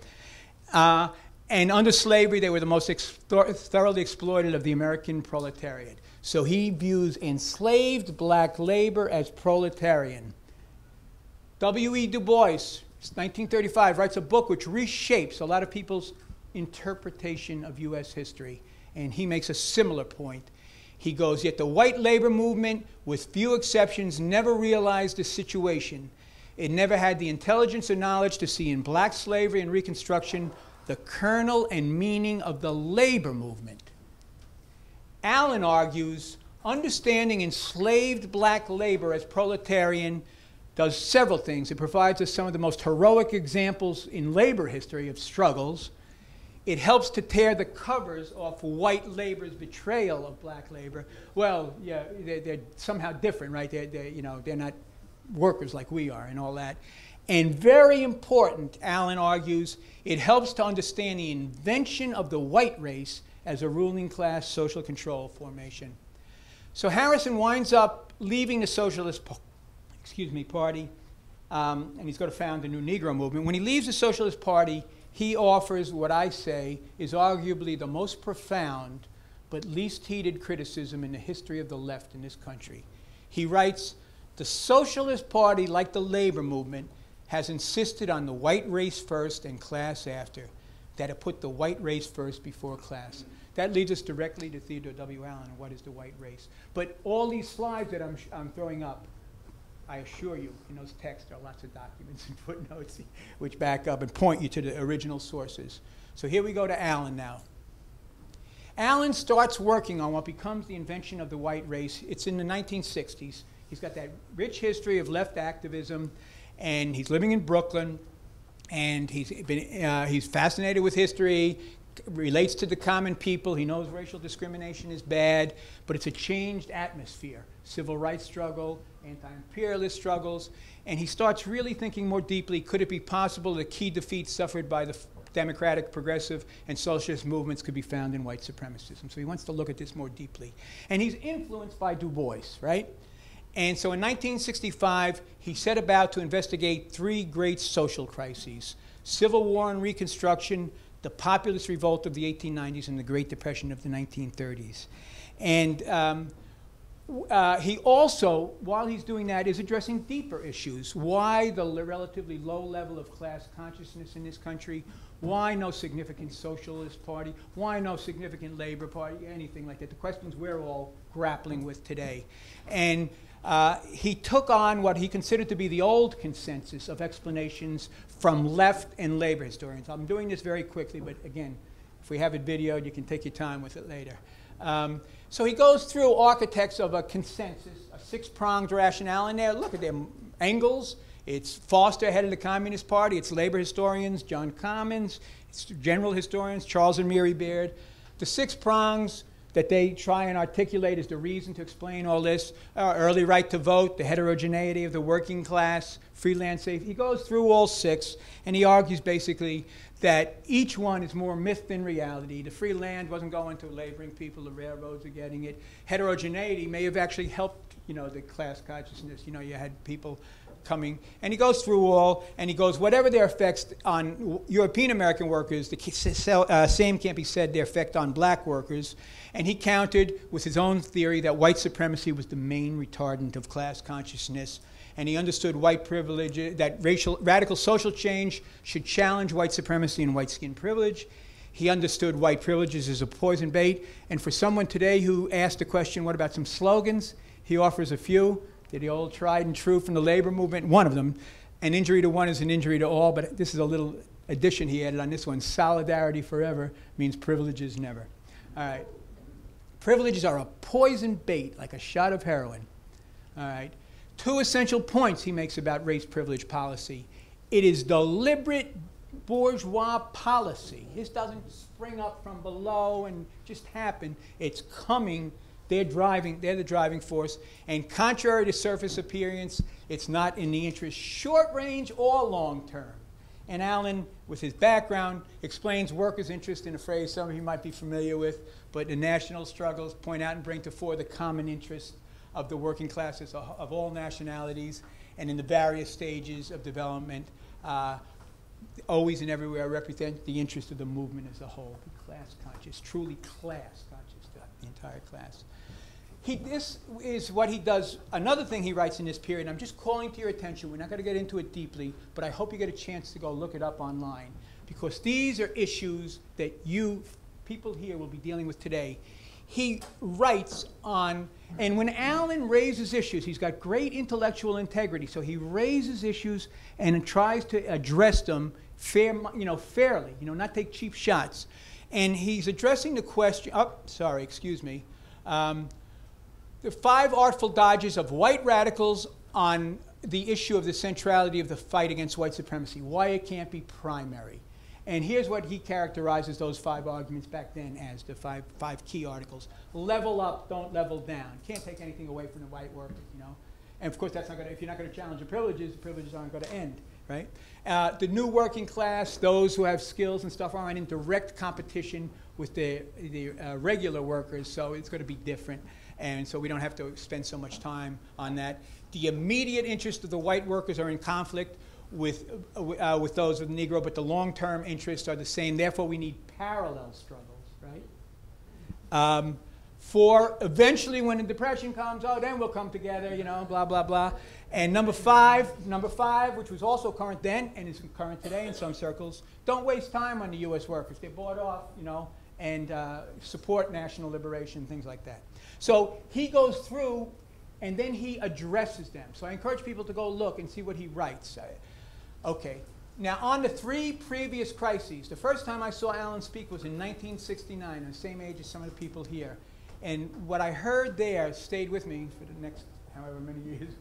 Uh, and under slavery, they were the most ex- thoroughly exploited of the American proletariat. So he views enslaved black labor as proletarian. W.E. Du Bois, 1935, writes a book which reshapes a lot of people's interpretation of U.S. history. And he makes a similar point. He goes, Yet the white labor movement, with few exceptions, never realized the situation. It never had the intelligence or knowledge to see in black slavery and Reconstruction the kernel and meaning of the labor movement. Allen argues understanding enslaved black labor as proletarian does several things. It provides us some of the most heroic examples in labor history of struggles. It helps to tear the covers off white labor's betrayal of black labor. Well, yeah, they're, they're somehow different, right? They're, they're, you know, they're not workers like we are and all that. And very important, Allen argues, it helps to understand the invention of the white race as a ruling class social control formation. So Harrison winds up leaving the Socialist excuse me, Party, um, and he's going to found the New Negro Movement. When he leaves the Socialist Party, he offers what I say is arguably the most profound but least heeded criticism in the history of the left in this country. He writes, the Socialist Party, like the labor movement, has insisted on the white race first and class after, that it put the white race first before class. That leads us directly to Theodore W. Allen and what is the white race. But all these slides that I'm, I'm throwing up, I assure you, in those texts, there are lots of documents and footnotes which back up and point you to the original sources. So here we go to Allen now. Allen starts working on what becomes the invention of the white race. It's in the 1960s. He's got that rich history of left activism, and he's living in Brooklyn, and he's been uh, he's fascinated with history, relates to the common people. He knows racial discrimination is bad, but it's a changed atmosphere. Civil rights struggle, anti-imperialist struggles, and he starts really thinking more deeply, could it be possible that key defeats suffered by the democratic, progressive, and socialist movements could be found in white supremacism. So he wants to look at this more deeply. And he's influenced by Du Bois, right? And so in 1965, he set about to investigate three great social crises Civil War and Reconstruction, the populist revolt of the 1890s, and the Great Depression of the 1930s. And um, uh, he also, while he's doing that, is addressing deeper issues. Why the relatively low level of class consciousness in this country? Why no significant socialist party? Why no significant labor party? Anything like that. The questions we're all grappling with today. And uh, he took on what he considered to be the old consensus of explanations from left and labor historians. I'm doing this very quickly, but again, if we have it videoed, you can take your time with it later. Um, so he goes through architects of a consensus, a six-pronged rationale in there. Look at them, Engels, it's Foster, head of the Communist Party, it's labor historians, John Commons, it's general historians, Charles and Mary Beard. The six prongs that they try and articulate as the reason to explain all this uh, early right to vote, the heterogeneity of the working class, freelance safe. He goes through all six, and he argues basically that each one is more myth than reality. The free land wasn't going to laboring people, the railroads are getting it. Heterogeneity may have actually helped, you know, the class consciousness. You know, you had people coming, and he goes through all, and he goes, whatever their effects on European American workers, the uh, same can't be said their effect on black workers. And he countered with his own theory that white supremacy was the main retardant of class consciousness and he understood white privilege, that racial, radical social change should challenge white supremacy and white skin privilege. He understood white privileges as a poison bait. And for someone today who asked the question, what about some slogans? He offers a few. They're the old tried and true from the labor movement. One of them, an injury to one is an injury to all, but this is a little addition he added on this one. Solidarity forever means privileges never. All right. Privileges are a poison bait, like a shot of heroin. All right. Two essential points he makes about race privilege policy. It is deliberate bourgeois policy. This doesn't spring up from below and just happen. It's coming. They're driving. They're the driving force. And contrary to surface appearance, it's not in the interest short range or long term. And Allen, with his background, explains workers' interest in a phrase some of you might be familiar with, but the national struggles point out and bring to fore the common interest of the working classes of all nationalities and in the various stages of development, uh, always and everywhere represent the interest of the movement as a whole. Be class conscious, truly class conscious, the entire class. he, this is what he does. Another thing he writes in this period, I'm just calling to your attention. We're not going to get into it deeply, but I hope you get a chance to go look it up online because these are issues that you, people here, will be dealing with today. He writes on, and when Allen raises issues, he's got great intellectual integrity, so he raises issues and tries to address them fair, you know, fairly, you know, not take cheap shots. And he's addressing the question, oh, sorry, excuse me. Um, the five artful dodges of white radicals on the issue of the centrality of the fight against white supremacy, why it can't be primary. And here's what he characterizes those five arguments back then as the five, five key articles. Level up, don't level down. Can't take anything away from the white worker, you know. And of course, that's not to, if you're not going to challenge the privileges, the privileges aren't going to end, right? Uh, the new working class, those who have skills and stuff, aren't in direct competition with the, the uh, regular workers, so it's going to be different. And so we don't have to spend so much time on that. The immediate interests of the white workers are in conflict with, uh, with those of the Negro, but the long-term interests are the same. Therefore, we need parallel struggles, right? Um, for eventually, when the depression comes, oh, then we'll come together, you know, blah blah blah. And number five, number five, which was also current then and is current today in some circles, don't waste time on the U.S. workers. They're bought off, you know, and uh, support national liberation, things like that. So he goes through, and then he addresses them. So I encourage people to go look and see what he writes. Okay. Now, on the three previous crises, the first time I saw Allen speak was in 1969, I'm the same age as some of the people here. And what I heard there stayed with me for the next however many years,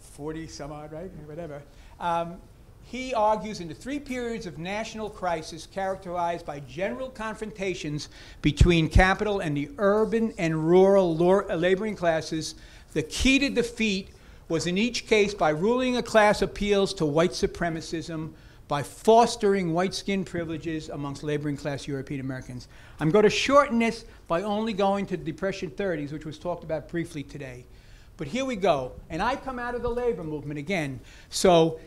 40 some odd, right? Whatever. Um, he argues in the three periods of national crisis characterized by general confrontations between capital and the urban and rural laboring classes, the key to defeat was in each case by ruling a class appeals to white supremacism, by fostering white skin privileges amongst laboring class European Americans. I'm going to shorten this by only going to the Depression 30s, which was talked about briefly today. But here we go. And I come out of the labor movement again. So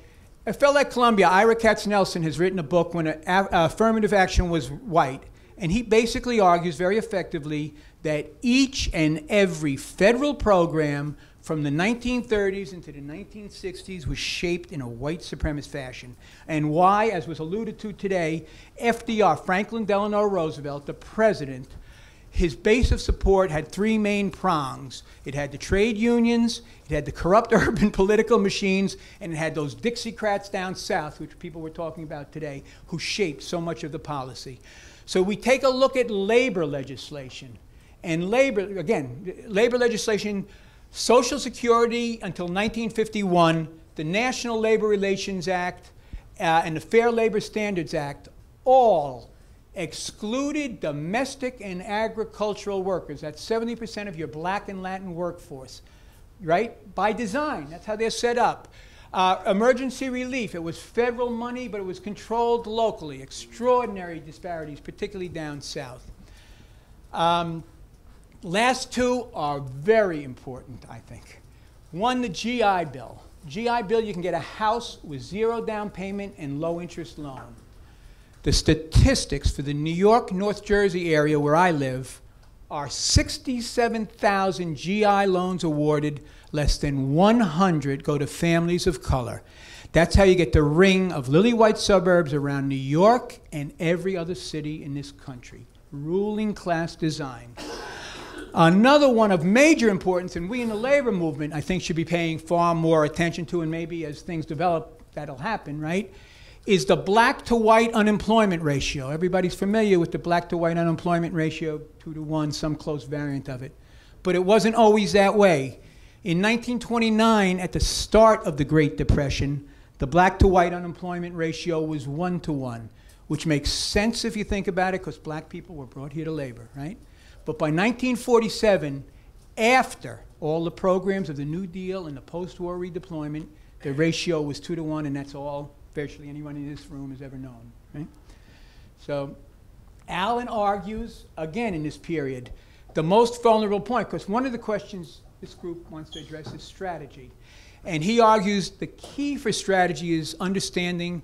a fellow at Columbia, Ira Katznelson, has written a book when affirmative action was white. And he basically argues very effectively that each and every federal program from the 1930s into the 1960s was shaped in a white supremacist fashion. And why, as was alluded to today, FDR, Franklin Delano Roosevelt, the president, his base of support had three main prongs. It had the trade unions, it had the corrupt urban political machines, and it had those Dixiecrats down south, which people were talking about today, who shaped so much of the policy. So we take a look at labor legislation. And labor, again, labor legislation Social Security until 1951, the National Labor Relations Act, uh, and the Fair Labor Standards Act all excluded domestic and agricultural workers. That's 70% of your black and Latin workforce, right? By design, that's how they're set up. Uh, emergency relief, it was federal money, but it was controlled locally. Extraordinary disparities, particularly down south. Um, Last two are very important, I think. One, the GI Bill. GI Bill, you can get a house with zero down payment and low interest loan. The statistics for the New York, North Jersey area where I live are 67,000 GI loans awarded, less than 100 go to families of color. That's how you get the ring of lily white suburbs around New York and every other city in this country. Ruling class design. Another one of major importance, and we in the labor movement, I think, should be paying far more attention to, and maybe as things develop, that'll happen, right? Is the black to white unemployment ratio. Everybody's familiar with the black to white unemployment ratio, two to one, some close variant of it. But it wasn't always that way. In 1929, at the start of the Great Depression, the black to white unemployment ratio was one to one, which makes sense if you think about it, because black people were brought here to labor, right? But by 1947, after all the programs of the New Deal and the post-war redeployment, the ratio was two to one, and that's all virtually anyone in this room has ever known. Right? So Allen argues, again in this period, the most vulnerable point, because one of the questions this group wants to address is strategy. And he argues the key for strategy is understanding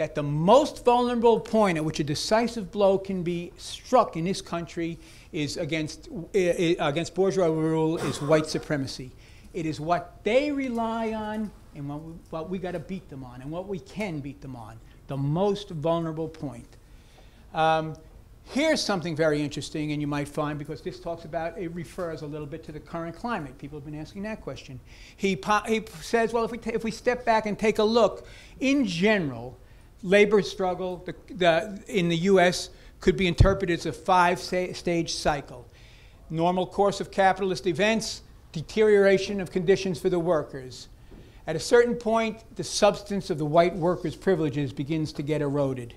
that the most vulnerable point at which a decisive blow can be struck in this country is against, against bourgeois rule is white supremacy. It is what they rely on and what we, what we got to beat them on and what we can beat them on. The most vulnerable point. Um, here's something very interesting, and you might find because this talks about it refers a little bit to the current climate. People have been asking that question. He, he says, well, if we, if we step back and take a look, in general, labor struggle the, the, in the U.S. could be interpreted as a five-stage cycle. Normal course of capitalist events, deterioration of conditions for the workers. At a certain point, the substance of the white workers' privileges begins to get eroded.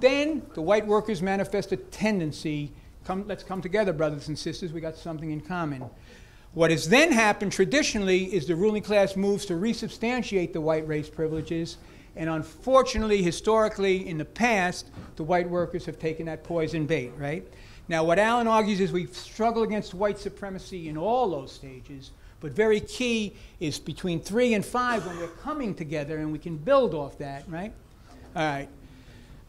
Then the white workers manifest a tendency come, let's come together, brothers and sisters, we got something in common. What has then happened traditionally is the ruling class moves to resubstantiate the white race privileges, and unfortunately, historically, in the past, the white workers have taken that poison bait, right? Now, what Allen argues is we struggle against white supremacy in all those stages, but very key is between three and five when we're coming together and we can build off that, right? All right.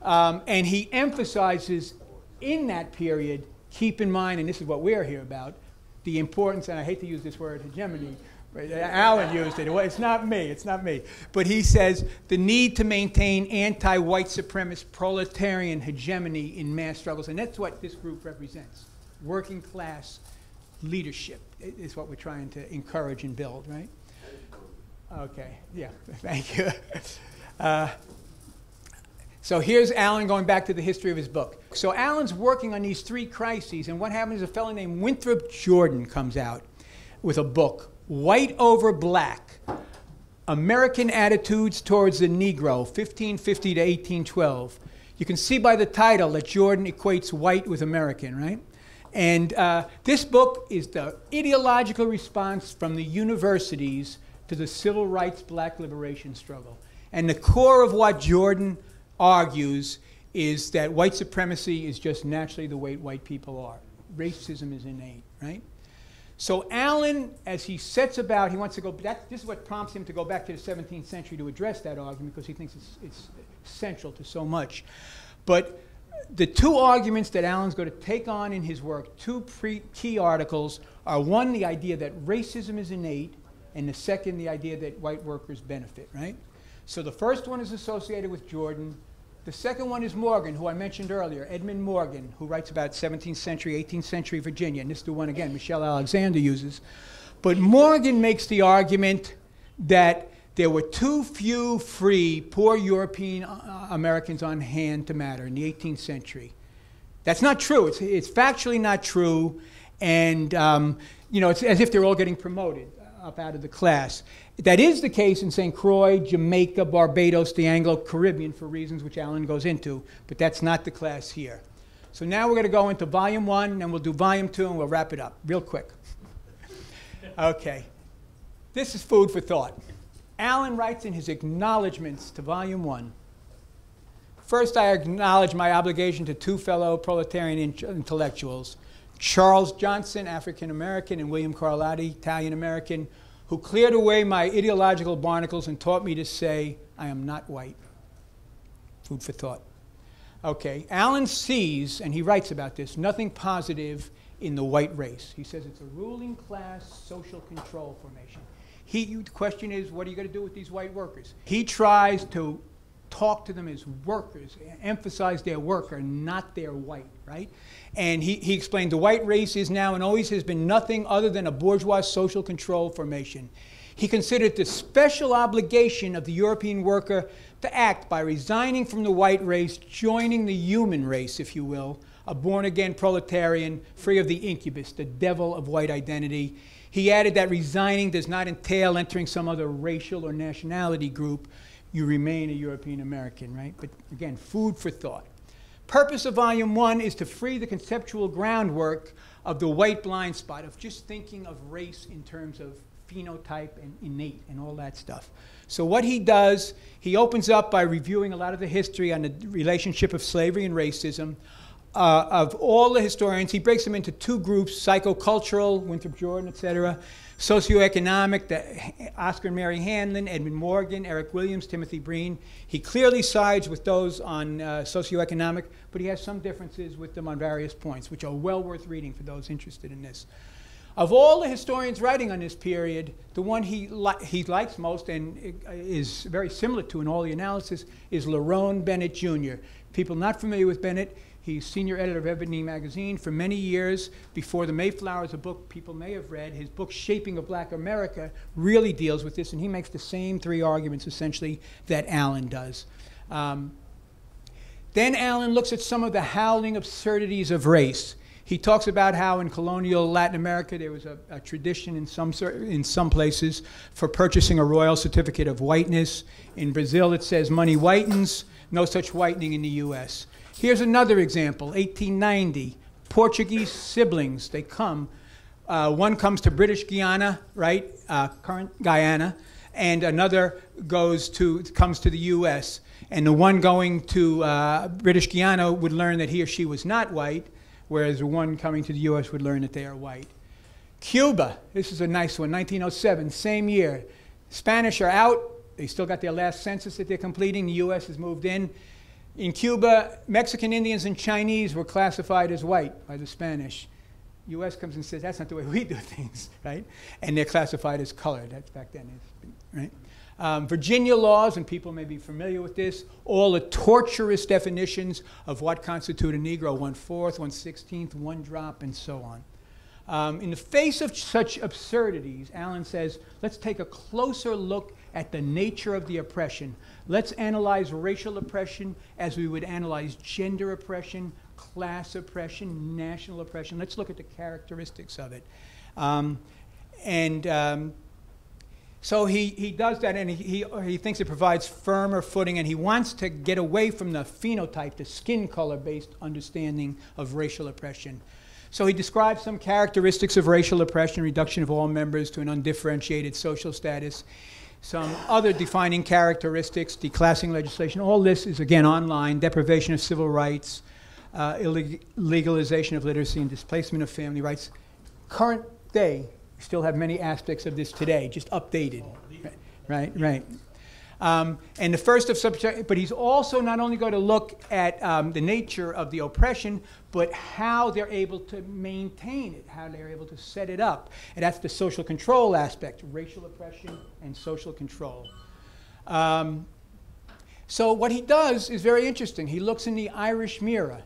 Um, and he emphasizes in that period, keep in mind, and this is what we're here about, the importance, and I hate to use this word, hegemony. Allen used it. It's not me. It's not me. But he says the need to maintain anti-white supremacist proletarian hegemony in mass struggles, and that's what this group represents. Working class leadership is what we're trying to encourage and build, right? Okay. Yeah. Thank you. Uh, so here's Allen going back to the history of his book. So Allen's working on these three crises, and what happens is a fellow named Winthrop Jordan comes out with a book, White Over Black American Attitudes Towards the Negro, 1550 to 1812. You can see by the title that Jordan equates white with American, right? And uh, this book is the ideological response from the universities to the civil rights black liberation struggle. And the core of what Jordan argues is that white supremacy is just naturally the way white people are. Racism is innate, right? So Allen, as he sets about, he wants to go. That, this is what prompts him to go back to the 17th century to address that argument because he thinks it's, it's central to so much. But the two arguments that Allen's going to take on in his work, two key articles, are one, the idea that racism is innate, and the second, the idea that white workers benefit, right? So the first one is associated with Jordan. The second one is Morgan, who I mentioned earlier, Edmund Morgan, who writes about 17th century, 18th century Virginia. And this is the one, again, Michelle Alexander uses. But Morgan makes the argument that there were too few free, poor European uh, Americans on hand to matter in the 18th century. That's not true. It's, it's factually not true. And, um, you know, it's as if they're all getting promoted up out of the class. That is the case in St. Croix, Jamaica, Barbados, the Anglo Caribbean, for reasons which Allen goes into, but that's not the class here. So now we're going to go into volume one, and we'll do volume two, and we'll wrap it up real quick. okay. This is food for thought. Allen writes in his acknowledgments to volume one First, I acknowledge my obligation to two fellow proletarian intellectuals, Charles Johnson, African American, and William Carlotti, Italian American, who cleared away my ideological barnacles and taught me to say, I am not white. Food for thought. Okay, Allen sees, and he writes about this, nothing positive in the white race. He says it's a ruling class social control formation. He, the question is, what are you going to do with these white workers? He tries to talk to them as workers, emphasize their work worker, not their white, right? And he, he explained the white race is now and always has been nothing other than a bourgeois social control formation. He considered the special obligation of the European worker to act by resigning from the white race, joining the human race, if you will, a born again proletarian, free of the incubus, the devil of white identity. He added that resigning does not entail entering some other racial or nationality group. You remain a European American, right? But again, food for thought. Purpose of volume one is to free the conceptual groundwork of the white blind spot of just thinking of race in terms of phenotype and innate and all that stuff. So what he does, he opens up by reviewing a lot of the history on the relationship of slavery and racism, uh, of all the historians, he breaks them into two groups psychocultural, Winthrop Jordan, etc., socioeconomic, the, Oscar and Mary Handlin, Edmund Morgan, Eric Williams, Timothy Breen. He clearly sides with those on uh, socioeconomic, but he has some differences with them on various points, which are well worth reading for those interested in this. Of all the historians writing on this period, the one he, li he likes most and is very similar to in all the analysis is Lerone Bennett Jr. People not familiar with Bennett, he's senior editor of Ebony magazine for many years. Before the Mayflower is a book people may have read. His book, Shaping of Black America, really deals with this, and he makes the same three arguments essentially that Allen does. Um, then Allen looks at some of the howling absurdities of race. He talks about how in colonial Latin America there was a, a, tradition in some, in some places for purchasing a royal certificate of whiteness. In Brazil, it says money whitens, no such whitening in the U.S. Here's another example 1890. Portuguese siblings, they come. Uh, one comes to British Guiana, right? Uh, current Guyana, and another goes to, comes to the U.S. And the one going to uh, British Guiana would learn that he or she was not white whereas the one coming to the U.S. would learn that they are white. Cuba, this is a nice one, 1907, same year. Spanish are out. They still got their last census that they're completing. The U.S. has moved in. In Cuba, Mexican Indians and Chinese were classified as white by the Spanish. U.S. comes and says, that's not the way we do things, right? And they're classified as colored. That's back then, right? Um, Virginia laws, and people may be familiar with this, all the torturous definitions of what constitute a Negro, one fourth, one sixteenth, one drop, and so on. Um, in the face of such absurdities, Allen says, let's take a closer look at the nature of the oppression. Let's analyze racial oppression as we would analyze gender oppression, class oppression, national oppression. Let's look at the characteristics of it. Um, and um, so he, he does that and he, he, he thinks it provides firmer footing and he wants to get away from the phenotype, the skin color based understanding of racial oppression. So he describes some characteristics of racial oppression, reduction of all members to an undifferentiated social status, some other defining characteristics, declassing legislation. All this is again online, deprivation of civil rights, uh, illegalization of literacy, and displacement of family rights. Current day we still have many aspects of this today, just updated. Right, right. Um, and the first of subject, but he's also not only going to look at um, the nature of the oppression, but how they're able to maintain it, how they're able to set it up. And that's the social control aspect, racial oppression and social control. Um, so what he does is very interesting. He looks in the Irish mirror,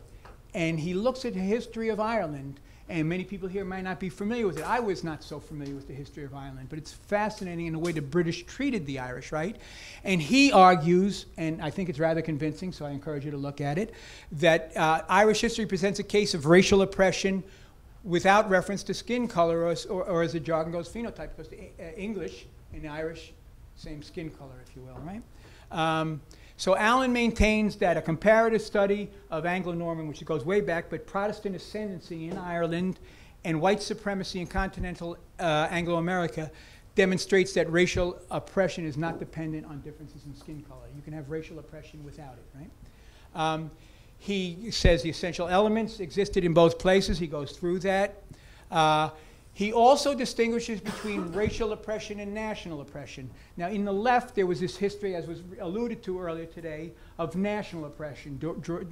and he looks at the history of Ireland and many people here might not be familiar with it. I was not so familiar with the history of Ireland, but it's fascinating in the way the British treated the Irish, right? And he argues, and I think it's rather convincing, so I encourage you to look at it, that uh, Irish history presents a case of racial oppression without reference to skin color, or, or, or as the jargon goes, phenotype, because the uh, English and Irish, same skin color, if you will, right? Um, so Allen maintains that a comparative study of Anglo-Norman, which goes way back, but Protestant ascendancy in Ireland and white supremacy in continental uh, Anglo-America demonstrates that racial oppression is not dependent on differences in skin color. You can have racial oppression without it, right? Um, he says the essential elements existed in both places. He goes through that. Uh, he also distinguishes between racial oppression and national oppression. Now, in the left, there was this history, as was alluded to earlier today, of national oppression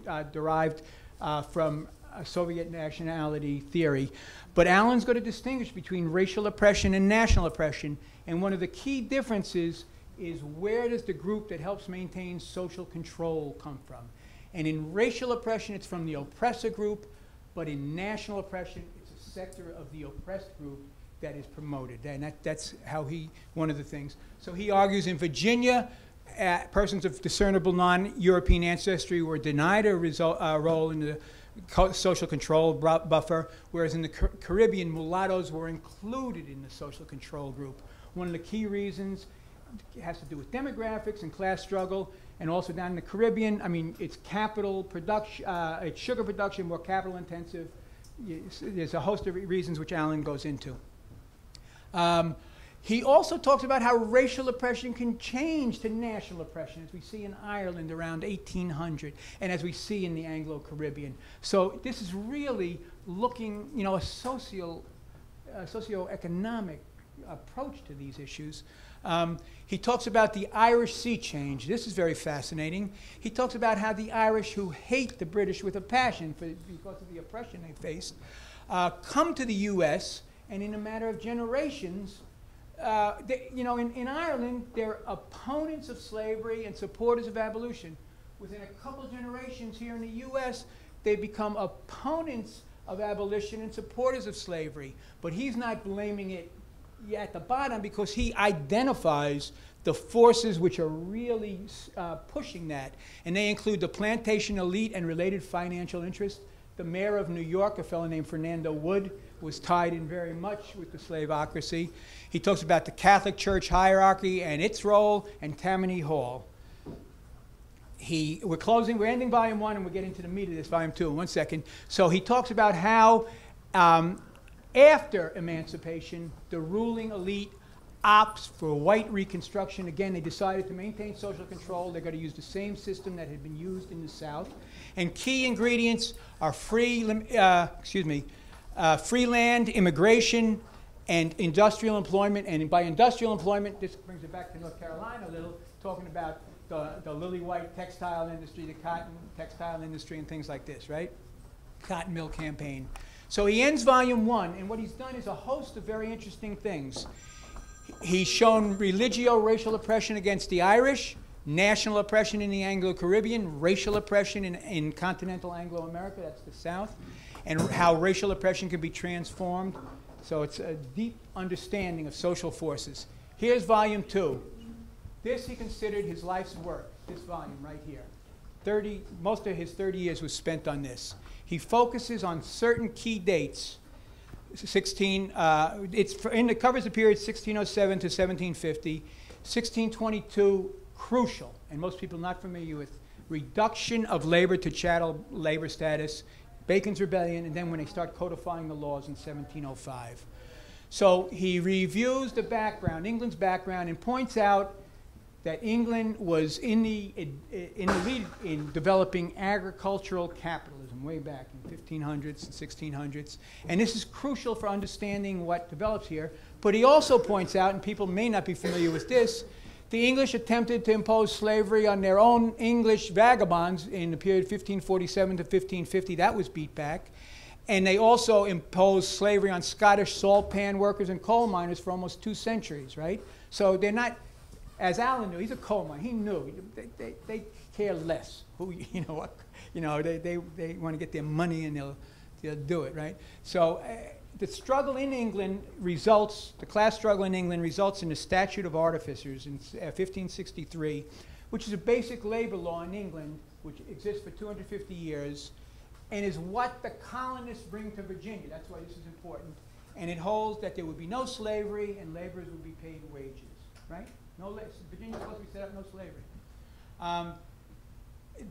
uh, derived uh, from Soviet nationality theory. But Allen's going to distinguish between racial oppression and national oppression. And one of the key differences is where does the group that helps maintain social control come from? And in racial oppression, it's from the oppressor group, but in national oppression, sector of the oppressed group that is promoted. And that, that's how he, one of the things. So he argues in Virginia, uh, persons of discernible non-European ancestry were denied a result, uh, role in the social control buffer, whereas in the Car Caribbean, mulattoes were included in the social control group. One of the key reasons has to do with demographics and class struggle, and also down in the Caribbean, I mean, it's capital production, uh, it's sugar production, more capital intensive, there's a host of reasons which Allen goes into. Um, He also talks about how racial oppression can change to national oppression, as we see in Ireland around 1800, and as we see in the Anglo-Caribbean. So this is really looking, you know, a socio, a socioeconomic approach to these issues. Um, he talks about the Irish sea change. This is very fascinating. He talks about how the Irish, who hate the British with a passion for, because of the oppression they faced, uh, come to the U.S. and in a matter of generations, uh, they, you know, in, in Ireland, they're opponents of slavery and supporters of abolition. Within a couple generations here in the U.S., they become opponents of abolition and supporters of slavery. But he's not blaming it at the bottom because he identifies the forces which are really uh, pushing that. And they include the plantation elite and related financial interests. The mayor of New York, a fellow named Fernando Wood, was tied in very much with the slavocracy. He talks about the Catholic Church hierarchy and its role, and Tammany Hall. He, we're closing, we're ending volume one, and we're getting to the meat of this, volume two, in one second. So he talks about how um, after emancipation, the ruling elite opts for white reconstruction. Again, they decided to maintain social control. They're going to use the same system that had been used in the South. And key ingredients are free, uh, excuse me, uh, free land, immigration, and industrial employment. And by industrial employment, this brings it back to North Carolina a little, talking about the, the lily white textile industry, the cotton textile industry, and things like this, right? Cotton mill campaign. So he ends volume one, and what he's done is a host of very interesting things. He's shown religio racial oppression against the Irish, national oppression in the Anglo Caribbean, racial oppression in, in continental Anglo America, that's the South, and how racial oppression can be transformed. So it's a deep understanding of social forces. Here's volume two. This he considered his life's work, this volume right here. 30, most of his 30 years was spent on this. He focuses on certain key dates. 16, uh, it's for, in the covers the period 1607 to 1750. 1622, crucial, and most people not familiar with reduction of labor to chattel labor status, Bacon's Rebellion, and then when they start codifying the laws in 1705. So he reviews the background, England's background, and points out that England was in the, in the lead in developing agricultural capitalism way back in 1500s and 1600s. And this is crucial for understanding what develops here. But he also points out, and people may not be familiar with this, the English attempted to impose slavery on their own English vagabonds in the period 1547 to 1550. That was beat back. And they also imposed slavery on Scottish salt pan workers and coal miners for almost two centuries, right? So they're not as Allen knew, he's a coal miner. He knew they, they, they care less who you know what you know they, they, they want to get their money and they'll they'll do it right. So uh, the struggle in England results the class struggle in England results in the Statute of Artificers in uh, 1563, which is a basic labor law in England which exists for 250 years, and is what the colonists bring to Virginia. That's why this is important. And it holds that there would be no slavery and laborers would be paid wages, right? No, Virginia's supposed to be set up no slavery. Um,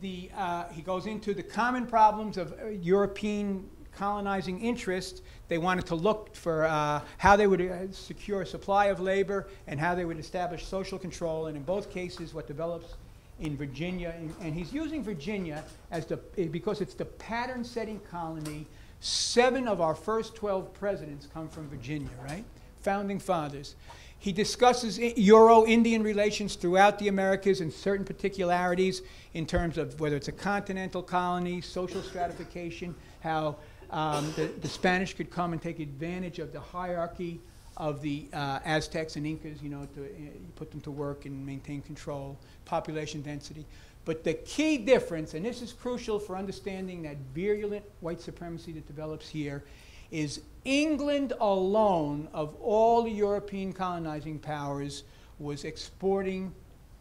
the, uh, he goes into the common problems of uh, European colonizing interest. They wanted to look for uh, how they would uh, secure a supply of labor and how they would establish social control. And in both cases, what develops in Virginia, and, and he's using Virginia as the, eh, because it's the pattern setting colony. Seven of our first 12 presidents come from Virginia, right? Founding fathers. He discusses Euro-Indian relations throughout the Americas and certain particularities in terms of whether it's a continental colony, social stratification, how um, the, the, Spanish could come and take advantage of the hierarchy of the uh, Aztecs and Incas, you know, to uh, put them to work and maintain control, population density. But the key difference, and this is crucial for understanding that virulent white supremacy that develops here, is England alone, of all the European colonizing powers, was exporting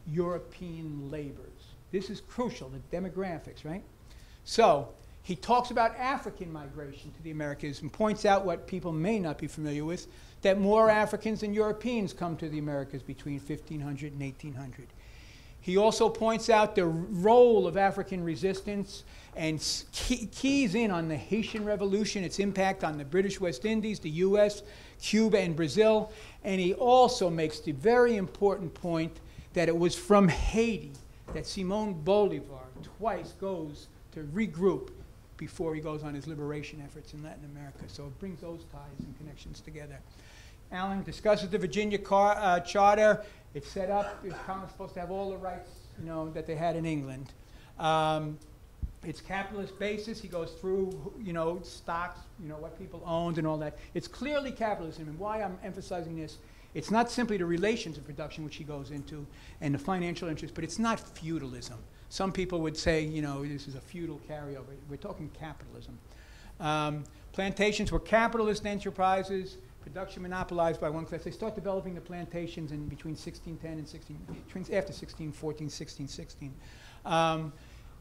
European laborers. This is crucial, the demographics, right? So he talks about African migration to the Americas and points out what people may not be familiar with, that more Africans than Europeans come to the Americas between 1500 and 1800. He also points out the role of African resistance and key- keys in on the Haitian Revolution, its impact on the British West Indies, the U.S., Cuba, and Brazil. And he also makes the very important point that it was from Haiti that Simon Bolivar twice goes to regroup before he goes on his liberation efforts in Latin America. So it brings those ties and connections together. Allen discusses the Virginia car, uh, Charter. It's set up, the colonies supposed to have all the rights, you know, that they had in England. Um, it's capitalist basis. He goes through, you know, stocks, you know, what people owned and all that. It's clearly capitalism. And why I'm emphasizing this, it's not simply the relations of production, which he goes into, and the financial interest, but it's not feudalism. Some people would say, you know, this is a feudal carryover. We're talking capitalism. Um, plantations were capitalist enterprises, production monopolized by one class. They start developing the plantations in between 1610 and 16, after 1614, 1616. Um,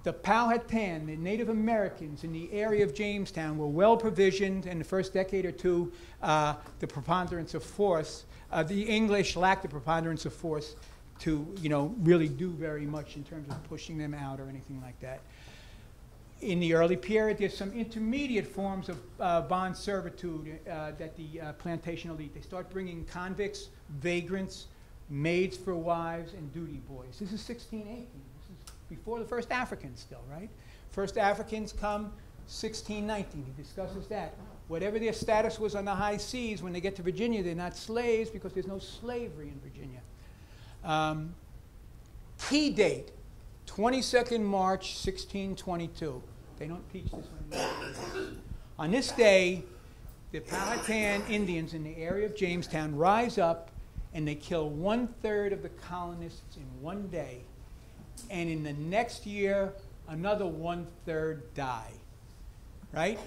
the Powhatan, the Native Americans in the area of Jamestown, were well provisioned in the first decade or two. Uh, the preponderance of force, uh, the English lacked the preponderance of force to, you know, really do very much in terms of pushing them out or anything like that. In the early period, there's some intermediate forms of uh, bond servitude uh, that the uh, plantation elite, they start bringing convicts, vagrants, maids for wives, and duty boys. This is 1618. This is before the first Africans still, right? First Africans come 1619. He discusses that. Whatever their status was on the high seas, when they get to Virginia, they're not slaves because there's no slavery in Virginia. Um, key date, 22nd March 1622. They don't teach this one. On this day, the Powhatan Indians in the area of Jamestown rise up and they kill one third of the colonists in one day. And in the next year, another one third die. Right?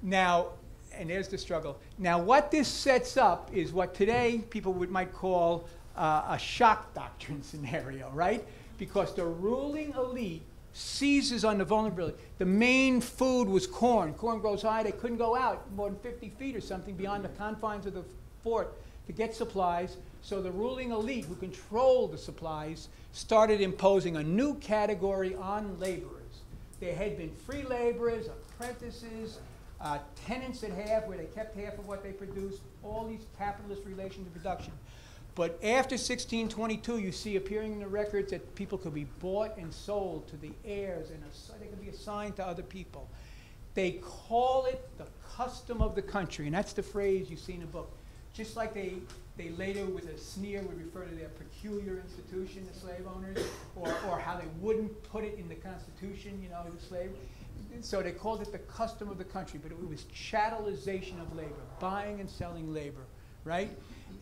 Now, and there's the struggle. Now, what this sets up is what today people would, might call uh, a shock doctrine scenario, right? Because the ruling elite seizes on the vulnerability. The main food was corn. Corn grows high. They couldn't go out more than 50 feet or something beyond the confines of the fort to get supplies. So the ruling elite, who controlled the supplies, started imposing a new category on laborers. There had been free laborers, apprentices, uh, tenants at half, where they kept half of what they produced, all these capitalist relations of production. But after 1622, you see appearing in the records that people could be bought and sold to the heirs, and they could be assigned to other people. They call it the custom of the country, and that's the phrase you see in the book. Just like they, they later, with a sneer, would refer to their peculiar institution, the slave owners, or, or how they wouldn't put it in the Constitution, you know, the slave. So they called it the custom of the country, but it was chattelization of labor, buying and selling labor, right?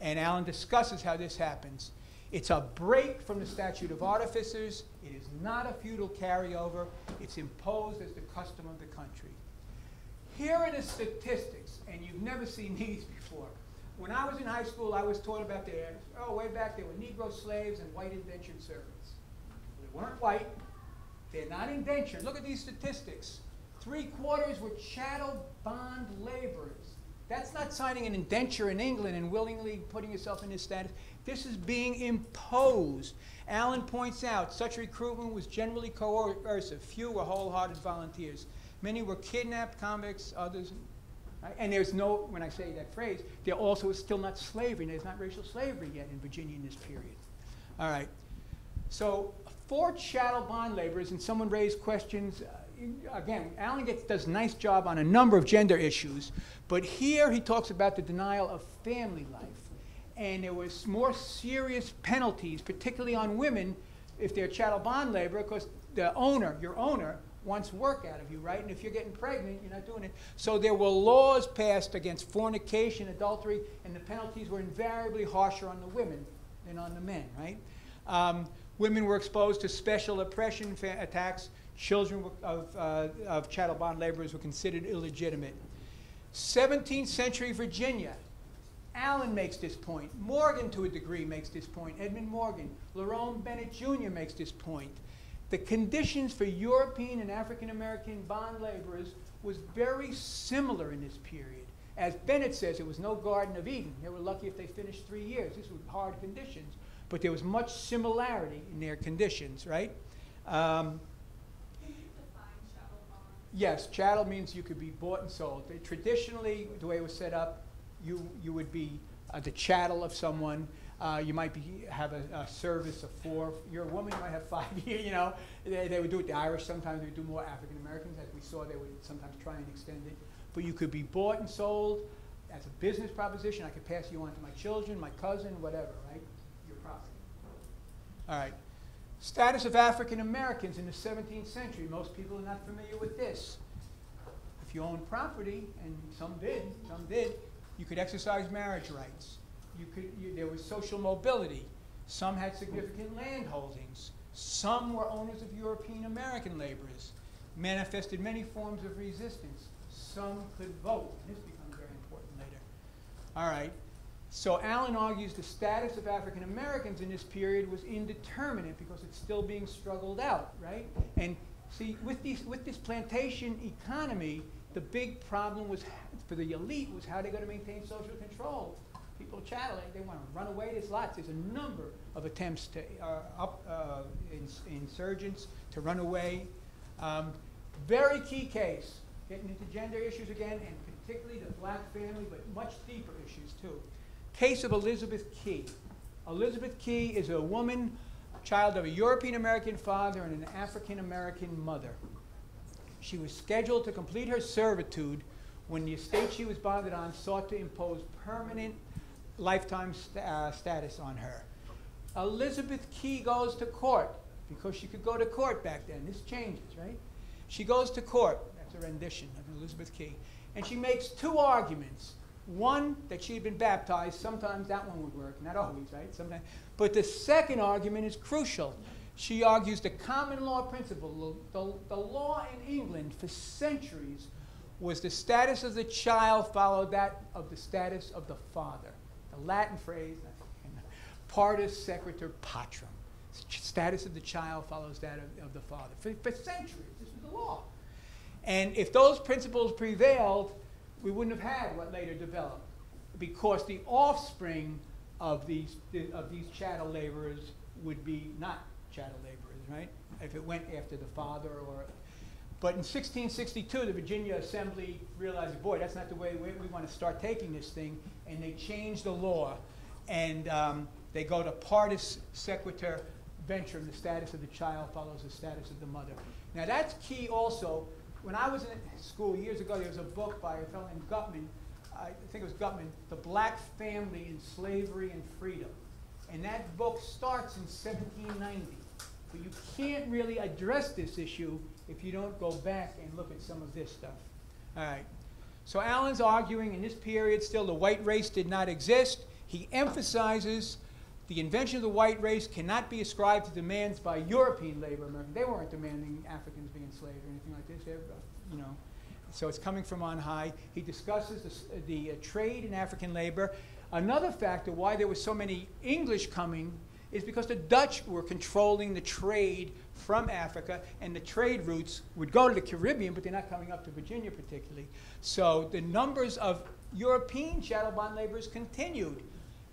And Allen discusses how this happens. It's a break from the statute of artificers. It is not a feudal carryover. It's imposed as the custom of the country. Here are the statistics, and you've never seen these before. When I was in high school, I was taught about the, oh, way back there were Negro slaves and white indentured servants. They weren't white. They're not indentured. Look at these statistics. Three quarters were chattel bond laborers. That's not signing an indenture in England and willingly putting yourself in this status. This is being imposed. Allen points out such recruitment was generally coercive. Few were wholehearted volunteers. Many were kidnapped convicts, others. Right? And there's no, when I say that phrase, there also is still not slavery. There's not racial slavery yet in Virginia in this period. All right. So, forced chattel bond laborers, and someone raised questions. Uh, Again, Allen gets, does a nice job on a number of gender issues, but here he talks about the denial of family life. And there was more serious penalties, particularly on women, if they're chattel bond labor, because the owner, your owner, wants work out of you, right? And if you're getting pregnant, you're not doing it. So there were laws passed against fornication, adultery, and the penalties were invariably harsher on the women than on the men, right? Um, women were exposed to special oppression attacks. Children of, uh, of chattel bond laborers were considered illegitimate. 17th century Virginia. Allen makes this point. Morgan, to a degree, makes this point. Edmund Morgan. Lerone Bennett Jr. makes this point. The conditions for European and African American bond laborers was very similar in this period. As Bennett says, it was no Garden of Eden. They were lucky if they finished three years. These were hard conditions. but there was much similarity in their conditions, right? Um, Yes, chattel means you could be bought and sold. Traditionally, the way it was set up, you, you would be uh, the chattel of someone. Uh, you might be, have a, a service of four. You're a woman, you might have five years, you know. They, they would do it, the Irish sometimes, they would do more African Americans. As we saw, they would sometimes try and extend it. But you could be bought and sold as a business proposition. I could pass you on to my children, my cousin, whatever, right? Your property. All right. Status of African Americans in the 17th century. Most people are not familiar with this. If you own property, and some did, some did, you could exercise marriage rights. You could, you, there was social mobility. Some had significant land holdings. Some were owners of European American laborers, manifested many forms of resistance. Some could vote. This becomes very important later. All right. So Allen argues the status of African Americans in this period was indeterminate because it's still being struggled out, right? And see, with, these, with this plantation economy, the big problem was for the elite was how they're going to maintain social control. People chattel, they want to run away. There's lots. There's a number of attempts to uh, up uh, ins- insurgents to run away. Um, very key case, getting into gender issues again, and particularly the black family, but much deeper issues too. Case of Elizabeth Key. Elizabeth Key is a woman, child of a European American father and an African American mother. She was scheduled to complete her servitude when the estate she was bonded on sought to impose permanent lifetime sta- uh, status on her. Elizabeth Key goes to court because she could go to court back then. This changes, right? She goes to court. That's a rendition of Elizabeth Key. And she makes two arguments. One, that she had been baptized. Sometimes that one would work, not always, right? Sometimes. But the second argument is crucial. She argues the common law principle, the, the, law in England for centuries was the status of the child followed that of the status of the father. The Latin phrase, partus sequitur patrem. Status of the child follows that of, of the father. For, for centuries, this was the law. And if those principles prevailed, we wouldn't have had what later developed, because the offspring of these of these chattel laborers would be not chattel laborers, right? If it went after the father or. But in 1662, the Virginia Assembly realized, boy, that's not the way we, we want to start taking this thing, and they changed the law, and um, they go to partus sequitur ventrem, the status of the child follows the status of the mother. Now that's key also when I was in school years ago, there was a book by a fellow named Gutman. I think it was Gutman, The Black Family in Slavery and Freedom. And that book starts in 1790. But you can't really address this issue if you don't go back and look at some of this stuff. All right. So Allen's arguing in this period still the white race did not exist. He emphasizes the invention of the white race cannot be ascribed to demands by European labor Americans. They weren't demanding Africans be enslaved or anything like this. You know, so it's coming from on high. He discusses the, the uh, trade in African labor. Another factor why there were so many English coming is because the Dutch were controlling the trade from Africa, and the trade routes would go to the Caribbean, but they're not coming up to Virginia particularly. So the numbers of European chattel bond laborers continued.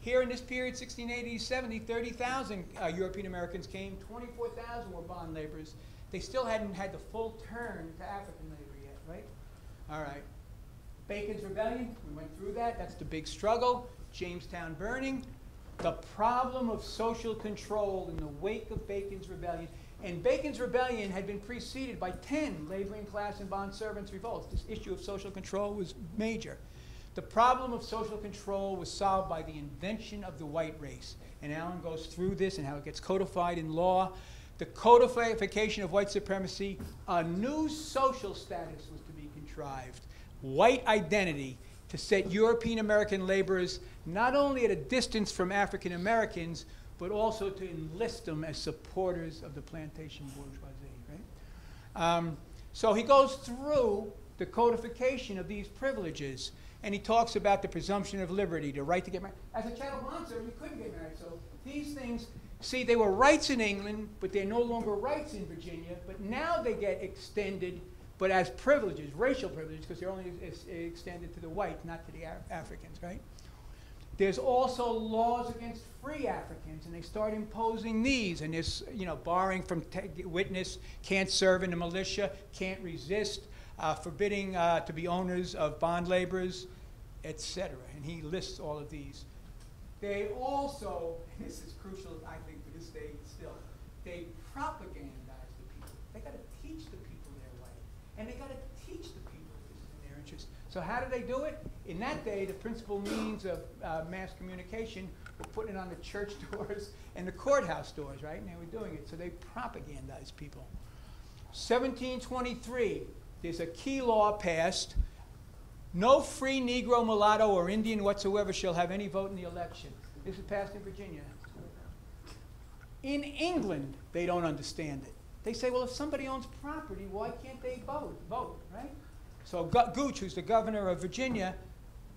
Here in this period, 1680 70, 30,000 uh, European Americans came, 24,000 were bond laborers. They still hadn't had the full turn to African labor yet, right? All right. Bacon's Rebellion, we went through that. That's the big struggle. Jamestown burning. The problem of social control in the wake of Bacon's Rebellion. And Bacon's Rebellion had been preceded by 10 laboring class and bond servants revolts. This issue of social control was major. The problem of social control was solved by the invention of the white race. And Allen goes through this and how it gets codified in law. The codification of white supremacy, a new social status was to be contrived. White identity to set European American laborers not only at a distance from African Americans, but also to enlist them as supporters of the plantation bourgeoisie, right? Um, so he goes through the codification of these privileges and he talks about the presumption of liberty, the right to get married. As a chattel bond you couldn't get married. So these things, see, they were rights in England, but they're no longer rights in Virginia. But now they get extended, but as privileges, racial privileges, because they're only extended to the whites, not to the Af- Africans, right? There's also laws against free Africans, and they start imposing these. And this, you know, barring from witness, can't serve in the militia, can't resist, uh, forbidding uh, to be owners of bond laborers, etc. And he lists all of these. They also, and this is crucial, I think, to this day still, they propagandize the people. They got to teach the people their way. And they got to teach the people in their interest. So how do they do it? In that day, the principal means of uh, mass communication were putting it on the church doors and the courthouse doors, right? And they were doing it. So they propagandize people. 1723, there's a key law passed. No free Negro, mulatto, or Indian whatsoever shall have any vote in the election. This is passed in Virginia. In England, they don't understand it. They say, well, if somebody owns property, why can't they vote? Vote, right? So Gu- Gooch, who's the governor of Virginia,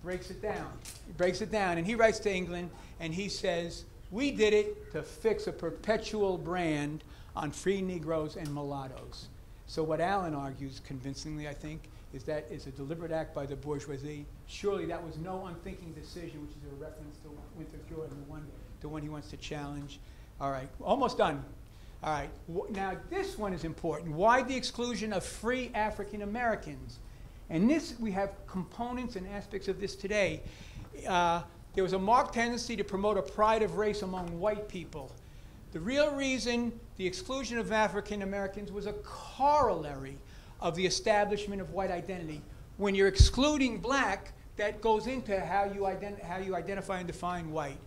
breaks it down. He breaks it down, and he writes to England, and he says, we did it to fix a perpetual brand on free Negroes and mulattoes. So what Allen argues convincingly, I think, is that is a deliberate act by the bourgeoisie. Surely that was no unthinking decision, which is a reference to Winthrop Jordan, the one, the one he wants to challenge. All right, almost done. All right, now this one is important. Why the exclusion of free African Americans? And this, we have components and aspects of this today. Uh, there was a marked tendency to promote a pride of race among white people. The real reason the exclusion of African Americans was a corollary of the establishment of white identity. When you're excluding black, that goes into how you, how you identify and define white.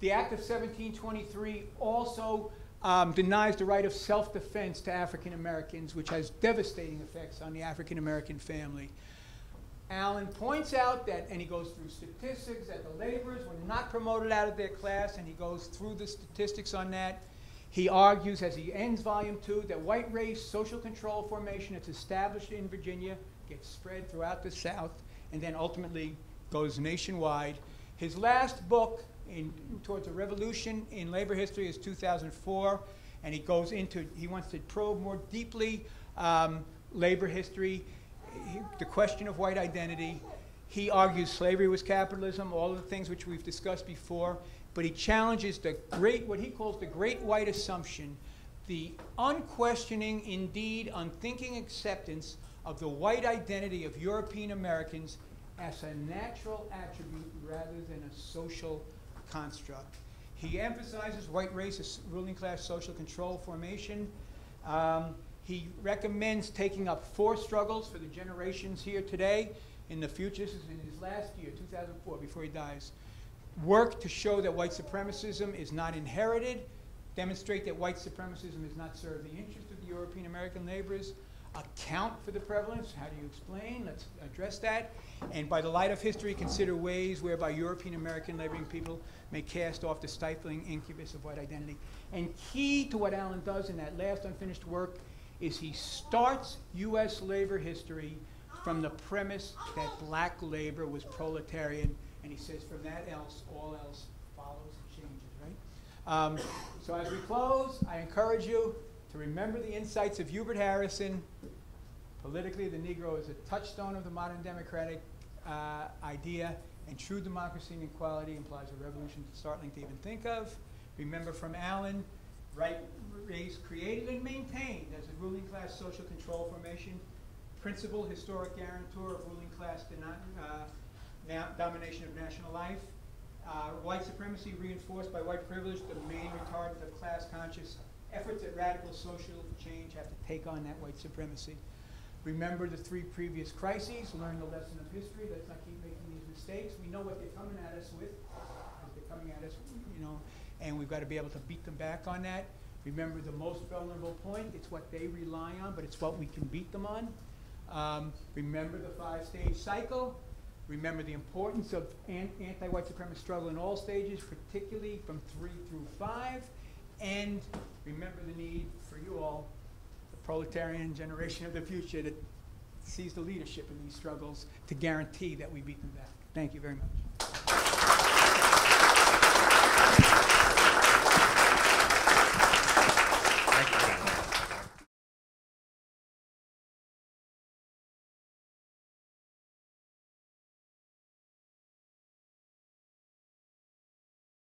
The Act of 1723 also um, denies the right of self defense to African Americans, which has devastating effects on the African American family. Allen points out that, and he goes through statistics, that the laborers were not promoted out of their class, and he goes through the statistics on that. He argues, as he ends volume two, that white race social control formation that's established in Virginia gets spread throughout the South and then ultimately goes nationwide. His last book, in, Towards a Revolution in Labor History, is 2004, and he goes into, he wants to probe more deeply um, labor history, he- the question of white identity. He argues slavery was capitalism, all of the things which we've discussed before, but he challenges the great, what he calls the great white assumption, the unquestioning, indeed unthinking acceptance of the white identity of European Americans as a natural attribute rather than a social construct. He emphasizes white race as ruling class social control formation. Um, he recommends taking up four struggles for the generations here today. In the future, this is in his last year, 2004, before he dies. Work to show that white supremacism is not inherited, demonstrate that white supremacism does not serve the interest of the European American laborers, account for the prevalence. How do you explain? Let's address that. And by the light of history, consider ways whereby European American laboring people may cast off the stifling incubus of white identity. And key to what Allen does in that last unfinished work is he starts U.S. labor history from the premise that black labor was proletarian, and he says from that else, all else follows and changes, right? Um, so as we close, I encourage you to remember the insights of Hubert Harrison. Politically, the Negro is a touchstone of the modern democratic uh, idea, and true democracy and equality implies a revolution startling to even think of. Remember from Allen, right race created and maintained as a ruling class social control formation, principal historic guarantor of ruling class uh, domination of national life, uh, white supremacy reinforced by white privilege, the main retardant of class conscious efforts at radical social change have to take on that white supremacy. Remember the three previous crises, learn the lesson of history, let's not keep making these mistakes. We know what they're coming at us with, they're coming at us, you know, and we've got to be able to beat them back on that. Remember the most vulnerable point, it's what they rely on, but it's what we can beat them on. Um, remember the five-stage cycle. Remember the importance of an- anti-white supremacist struggle in all stages, particularly from three through five. And remember the need for you all, the proletarian generation of the future, to seize the leadership in these struggles to guarantee that we beat them back. Thank you very much.